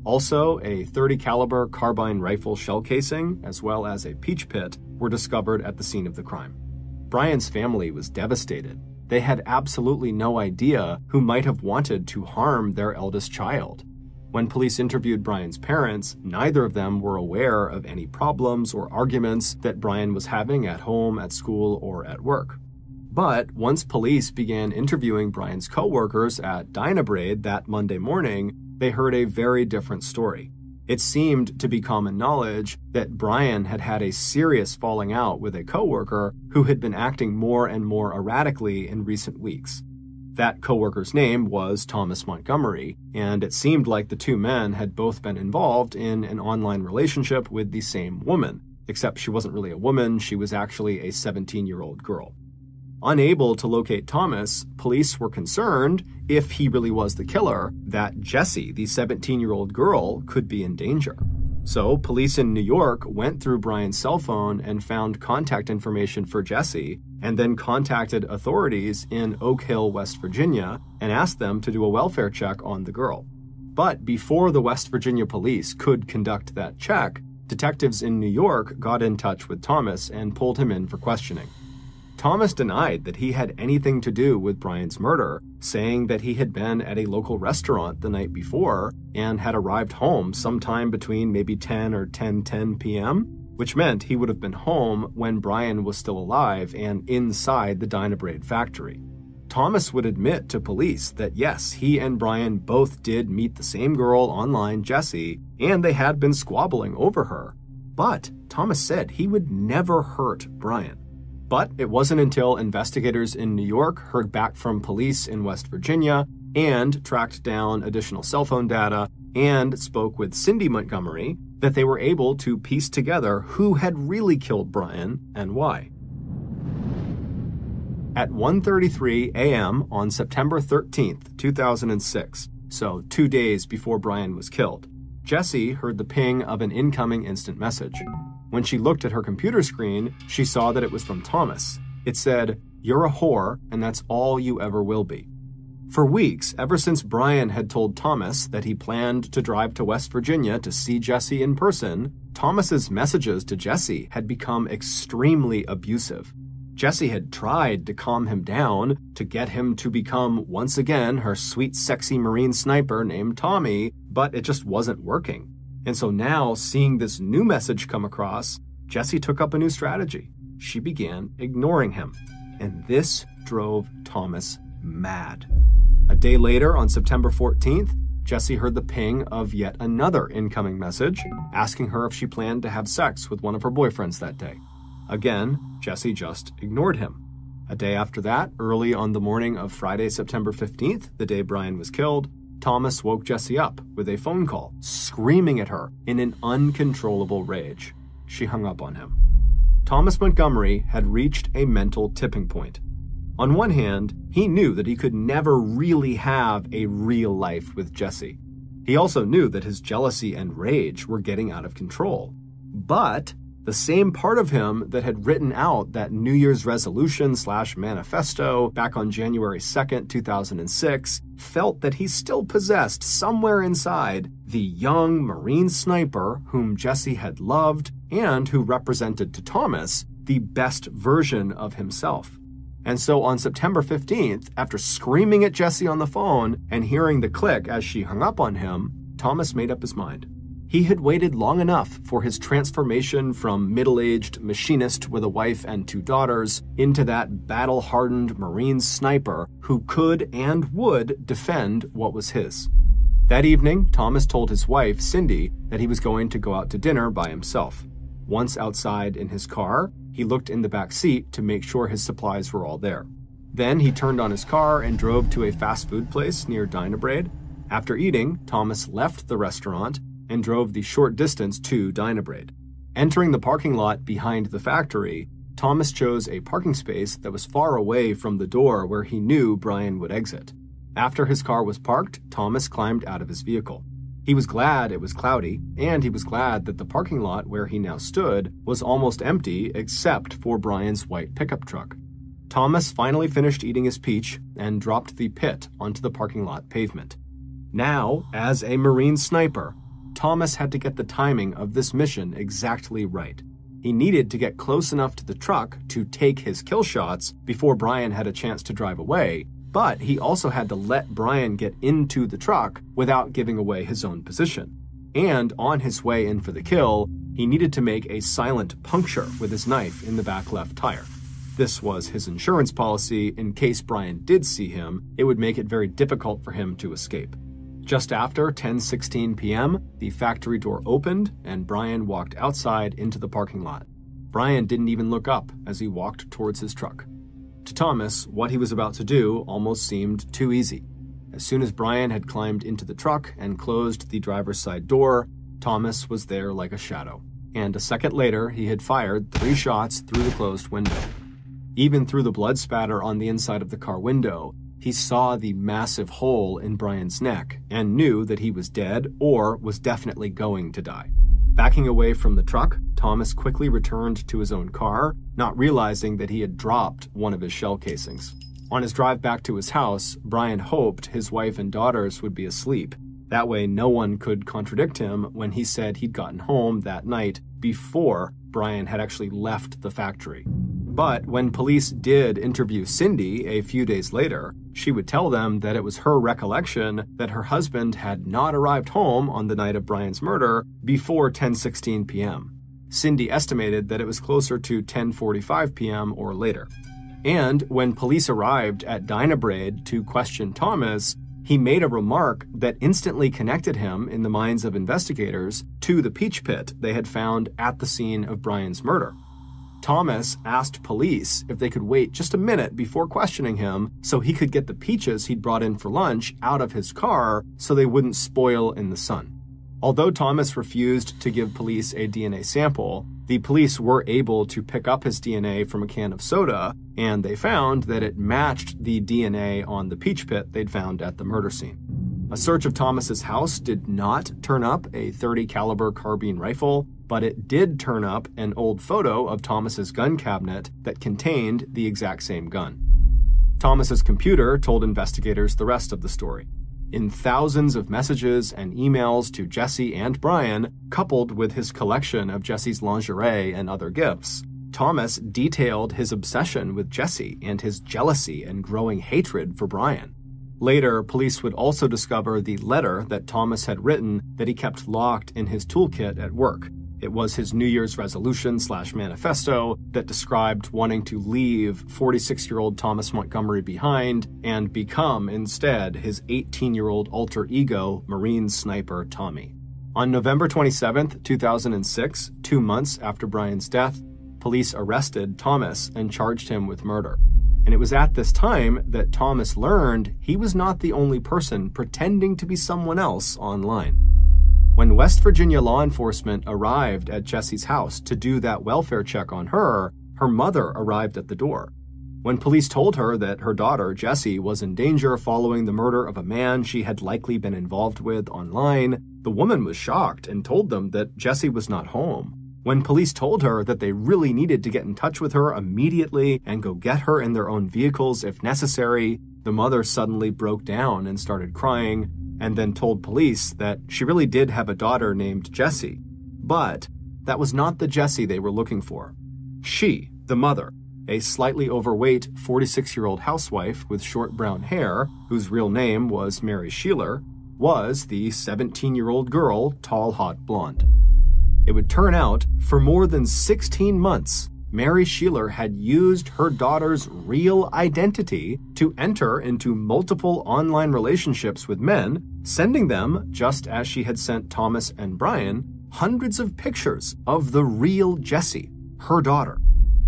S1: Also, a 30 caliber carbine rifle shell casing, as well as a peach pit, were discovered at the scene of the crime. Brian's family was devastated. They had absolutely no idea who might have wanted to harm their eldest child. When police interviewed Brian's parents, neither of them were aware of any problems or arguments that Brian was having at home, at school, or at work. But once police began interviewing Brian's coworkers at Dynabrade that Monday morning, they heard a very different story. It seemed to be common knowledge that Brian had had a serious falling out with a coworker who had been acting more and more erratically in recent weeks. That coworker's name was Thomas Montgomery, and it seemed like the two men had both been involved in an online relationship with the same woman, except she wasn't really a woman, she was actually a 17 year old girl. Unable to locate Thomas, police were concerned, if he really was the killer, that Jessie, the 17 year old girl, could be in danger. So, police in New York went through Brian's cell phone and found contact information for Jesse, and then contacted authorities in Oak Hill, West Virginia, and asked them to do a welfare check on the girl. But before the West Virginia police could conduct that check, detectives in New York got in touch with Thomas and pulled him in for questioning. Thomas denied that he had anything to do with Brian's murder, saying that he had been at a local restaurant the night before and had arrived home sometime between maybe 10 or 10:10 p.m., which meant he would have been home when Brian was still alive and inside the Dynabrade factory. Thomas would admit to police that yes, he and Brian both did meet the same girl online, Jessie, and they had been squabbling over her. But Thomas said he would never hurt Brian. But it wasn't until investigators in New York heard back from police in West Virginia and tracked down additional cell phone data and spoke with Cindy Montgomery that they were able to piece together who had really killed Brian and why. At 1:33 a.m. on September 13th, 2006, so 2 days before Brian was killed, Jesse heard the ping of an incoming instant message. When she looked at her computer screen, she saw that it was from Thomas. It said, You're a whore, and that's all you ever will be. For weeks, ever since Brian had told Thomas that he planned to drive to West Virginia to see Jesse in person, Thomas's messages to Jesse had become extremely abusive. Jesse had tried to calm him down, to get him to become once again her sweet, sexy Marine sniper named Tommy, but it just wasn't working. And so now, seeing this new message come across, Jesse took up a new strategy. She began ignoring him. And this drove Thomas mad. A day later, on September 14th, Jesse heard the ping of yet another incoming message asking her if she planned to have sex with one of her boyfriends that day. Again, Jesse just ignored him. A day after that, early on the morning of Friday, September 15th, the day Brian was killed, Thomas woke Jessie up with a phone call, screaming at her in an uncontrollable rage. She hung up on him. Thomas Montgomery had reached a mental tipping point. On one hand, he knew that he could never really have a real life with Jessie. He also knew that his jealousy and rage were getting out of control. But the same part of him that had written out that New Year's resolution slash manifesto back on January 2nd, 2006, felt that he still possessed somewhere inside the young Marine sniper whom Jesse had loved and who represented to Thomas the best version of himself. And so on September 15th, after screaming at Jesse on the phone and hearing the click as she hung up on him, Thomas made up his mind. He had waited long enough for his transformation from middle aged machinist with a wife and two daughters into that battle hardened Marine sniper who could and would defend what was his. That evening, Thomas told his wife, Cindy, that he was going to go out to dinner by himself. Once outside in his car, he looked in the back seat to make sure his supplies were all there. Then he turned on his car and drove to a fast food place near Dynabrade. After eating, Thomas left the restaurant and drove the short distance to Dynabrade. Entering the parking lot behind the factory, Thomas chose a parking space that was far away from the door where he knew Brian would exit. After his car was parked, Thomas climbed out of his vehicle. He was glad it was cloudy, and he was glad that the parking lot where he now stood was almost empty except for Brian's white pickup truck. Thomas finally finished eating his peach and dropped the pit onto the parking lot pavement. Now, as a Marine sniper, Thomas had to get the timing of this mission exactly right. He needed to get close enough to the truck to take his kill shots before Brian had a chance to drive away, but he also had to let Brian get into the truck without giving away his own position. And on his way in for the kill, he needed to make a silent puncture with his knife in the back left tire. This was his insurance policy in case Brian did see him, it would make it very difficult for him to escape. Just after 10:16 p.m., the factory door opened and Brian walked outside into the parking lot. Brian didn't even look up as he walked towards his truck. To Thomas, what he was about to do almost seemed too easy. As soon as Brian had climbed into the truck and closed the driver's side door, Thomas was there like a shadow. And a second later, he had fired three shots through the closed window. Even through the blood spatter on the inside of the car window, he saw the massive hole in Brian's neck and knew that he was dead or was definitely going to die. Backing away from the truck, Thomas quickly returned to his own car, not realizing that he had dropped one of his shell casings. On his drive back to his house, Brian hoped his wife and daughters would be asleep. That way, no one could contradict him when he said he'd gotten home that night before Brian had actually left the factory. But when police did interview Cindy a few days later, she would tell them that it was her recollection that her husband had not arrived home on the night of Brian's murder before 10:16 p.m. Cindy estimated that it was closer to 10:45 p.m. or later. And when police arrived at Dynabrade to question Thomas, he made a remark that instantly connected him in the minds of investigators to the peach pit they had found at the scene of Brian's murder. Thomas asked police if they could wait just a minute before questioning him so he could get the peaches he'd brought in for lunch out of his car so they wouldn't spoil in the sun. Although Thomas refused to give police a DNA sample, the police were able to pick up his DNA from a can of soda, and they found that it matched the DNA on the peach pit they'd found at the murder scene. A search of Thomas's house did not turn up a 30 caliber carbine rifle, but it did turn up an old photo of Thomas's gun cabinet that contained the exact same gun. Thomas's computer told investigators the rest of the story in thousands of messages and emails to Jesse and Brian, coupled with his collection of Jesse's lingerie and other gifts. Thomas detailed his obsession with Jesse and his jealousy and growing hatred for Brian. Later, police would also discover the letter that Thomas had written that he kept locked in his toolkit at work. It was his New Year's resolution slash manifesto that described wanting to leave 46 year old Thomas Montgomery behind and become instead his 18 year old alter ego, Marine sniper Tommy. On November 27, 2006, two months after Brian's death, police arrested Thomas and charged him with murder. And it was at this time that Thomas learned he was not the only person pretending to be someone else online. When West Virginia law enforcement arrived at Jesse's house to do that welfare check on her, her mother arrived at the door. When police told her that her daughter, Jessie, was in danger following the murder of a man she had likely been involved with online, the woman was shocked and told them that Jessie was not home. When police told her that they really needed to get in touch with her immediately and go get her in their own vehicles if necessary, the mother suddenly broke down and started crying, and then told police that she really did have a daughter named Jessie. But that was not the Jessie they were looking for. She, the mother, a slightly overweight 46 year old housewife with short brown hair, whose real name was Mary Shieler, was the 17 year old girl, tall, hot blonde. It would turn out, for more than 16 months, Mary Shieler had used her daughter's real identity to enter into multiple online relationships with men, sending them, just as she had sent Thomas and Brian, hundreds of pictures of the real Jessie, her daughter.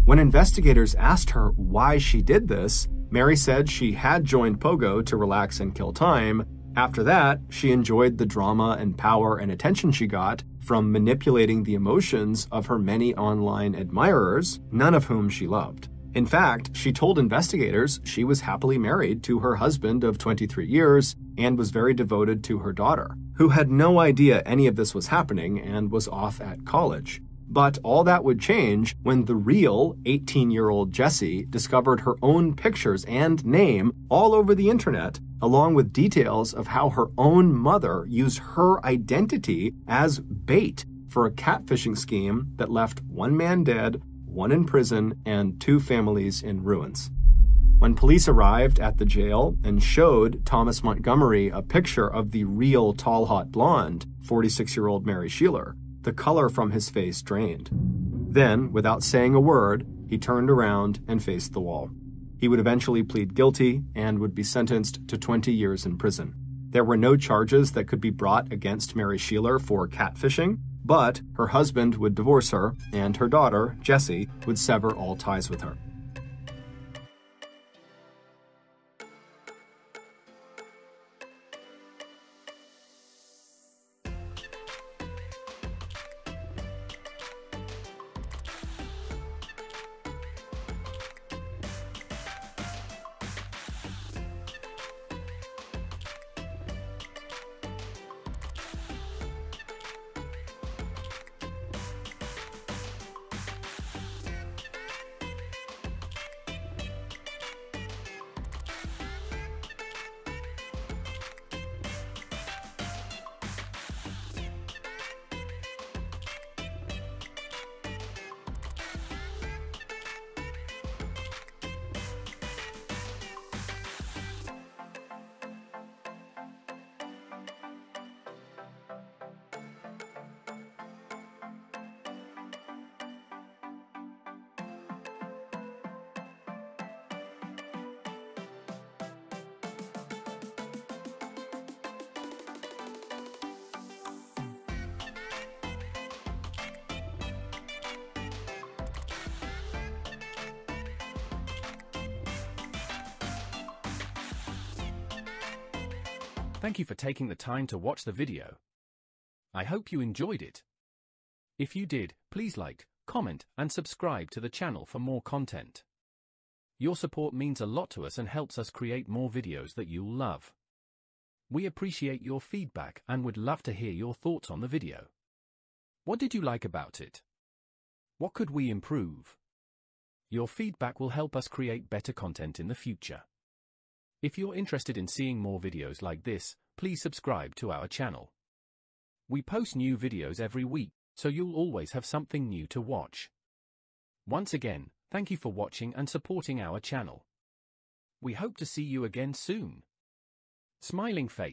S1: When investigators asked her why she did this, Mary said she had joined Pogo to relax and kill time. After that, she enjoyed the drama and power and attention she got from manipulating the emotions of her many online admirers, none of whom she loved. In fact, she told investigators she was happily married to her husband of 23 years and was very devoted to her daughter, who had no idea any of this was happening and was off at college. But all that would change when the real 18 year old Jessie discovered her own pictures and name all over the internet, along with details of how her own mother used her identity as bait for a catfishing scheme that left one man dead, one in prison, and two families in ruins. When police arrived at the jail and showed Thomas Montgomery a picture of the real tall, hot blonde, 46 year old Mary Shieler, the color from his face drained. Then, without saying a word, he turned around and faced the wall. He would eventually plead guilty and would be sentenced to 20 years in prison. There were no charges that could be brought against Mary Shieler for catfishing, but her husband would divorce her, and her daughter, Jessie, would sever all ties with her.
S7: You for taking the time to watch the video. I hope you enjoyed it. If you did, please like, comment, and subscribe to the channel for more content. Your support means a lot to us and helps us create more videos that you'll love. We appreciate your feedback and would love to hear your thoughts on the video. What did you like about it? What could we improve? Your feedback will help us create better content in the future. If you're interested in seeing more videos like this, please subscribe to our channel. We post new videos every week, so you'll always have something new to watch. Once again, thank you for watching and supporting our channel. We hope to see you again soon. Smiling face.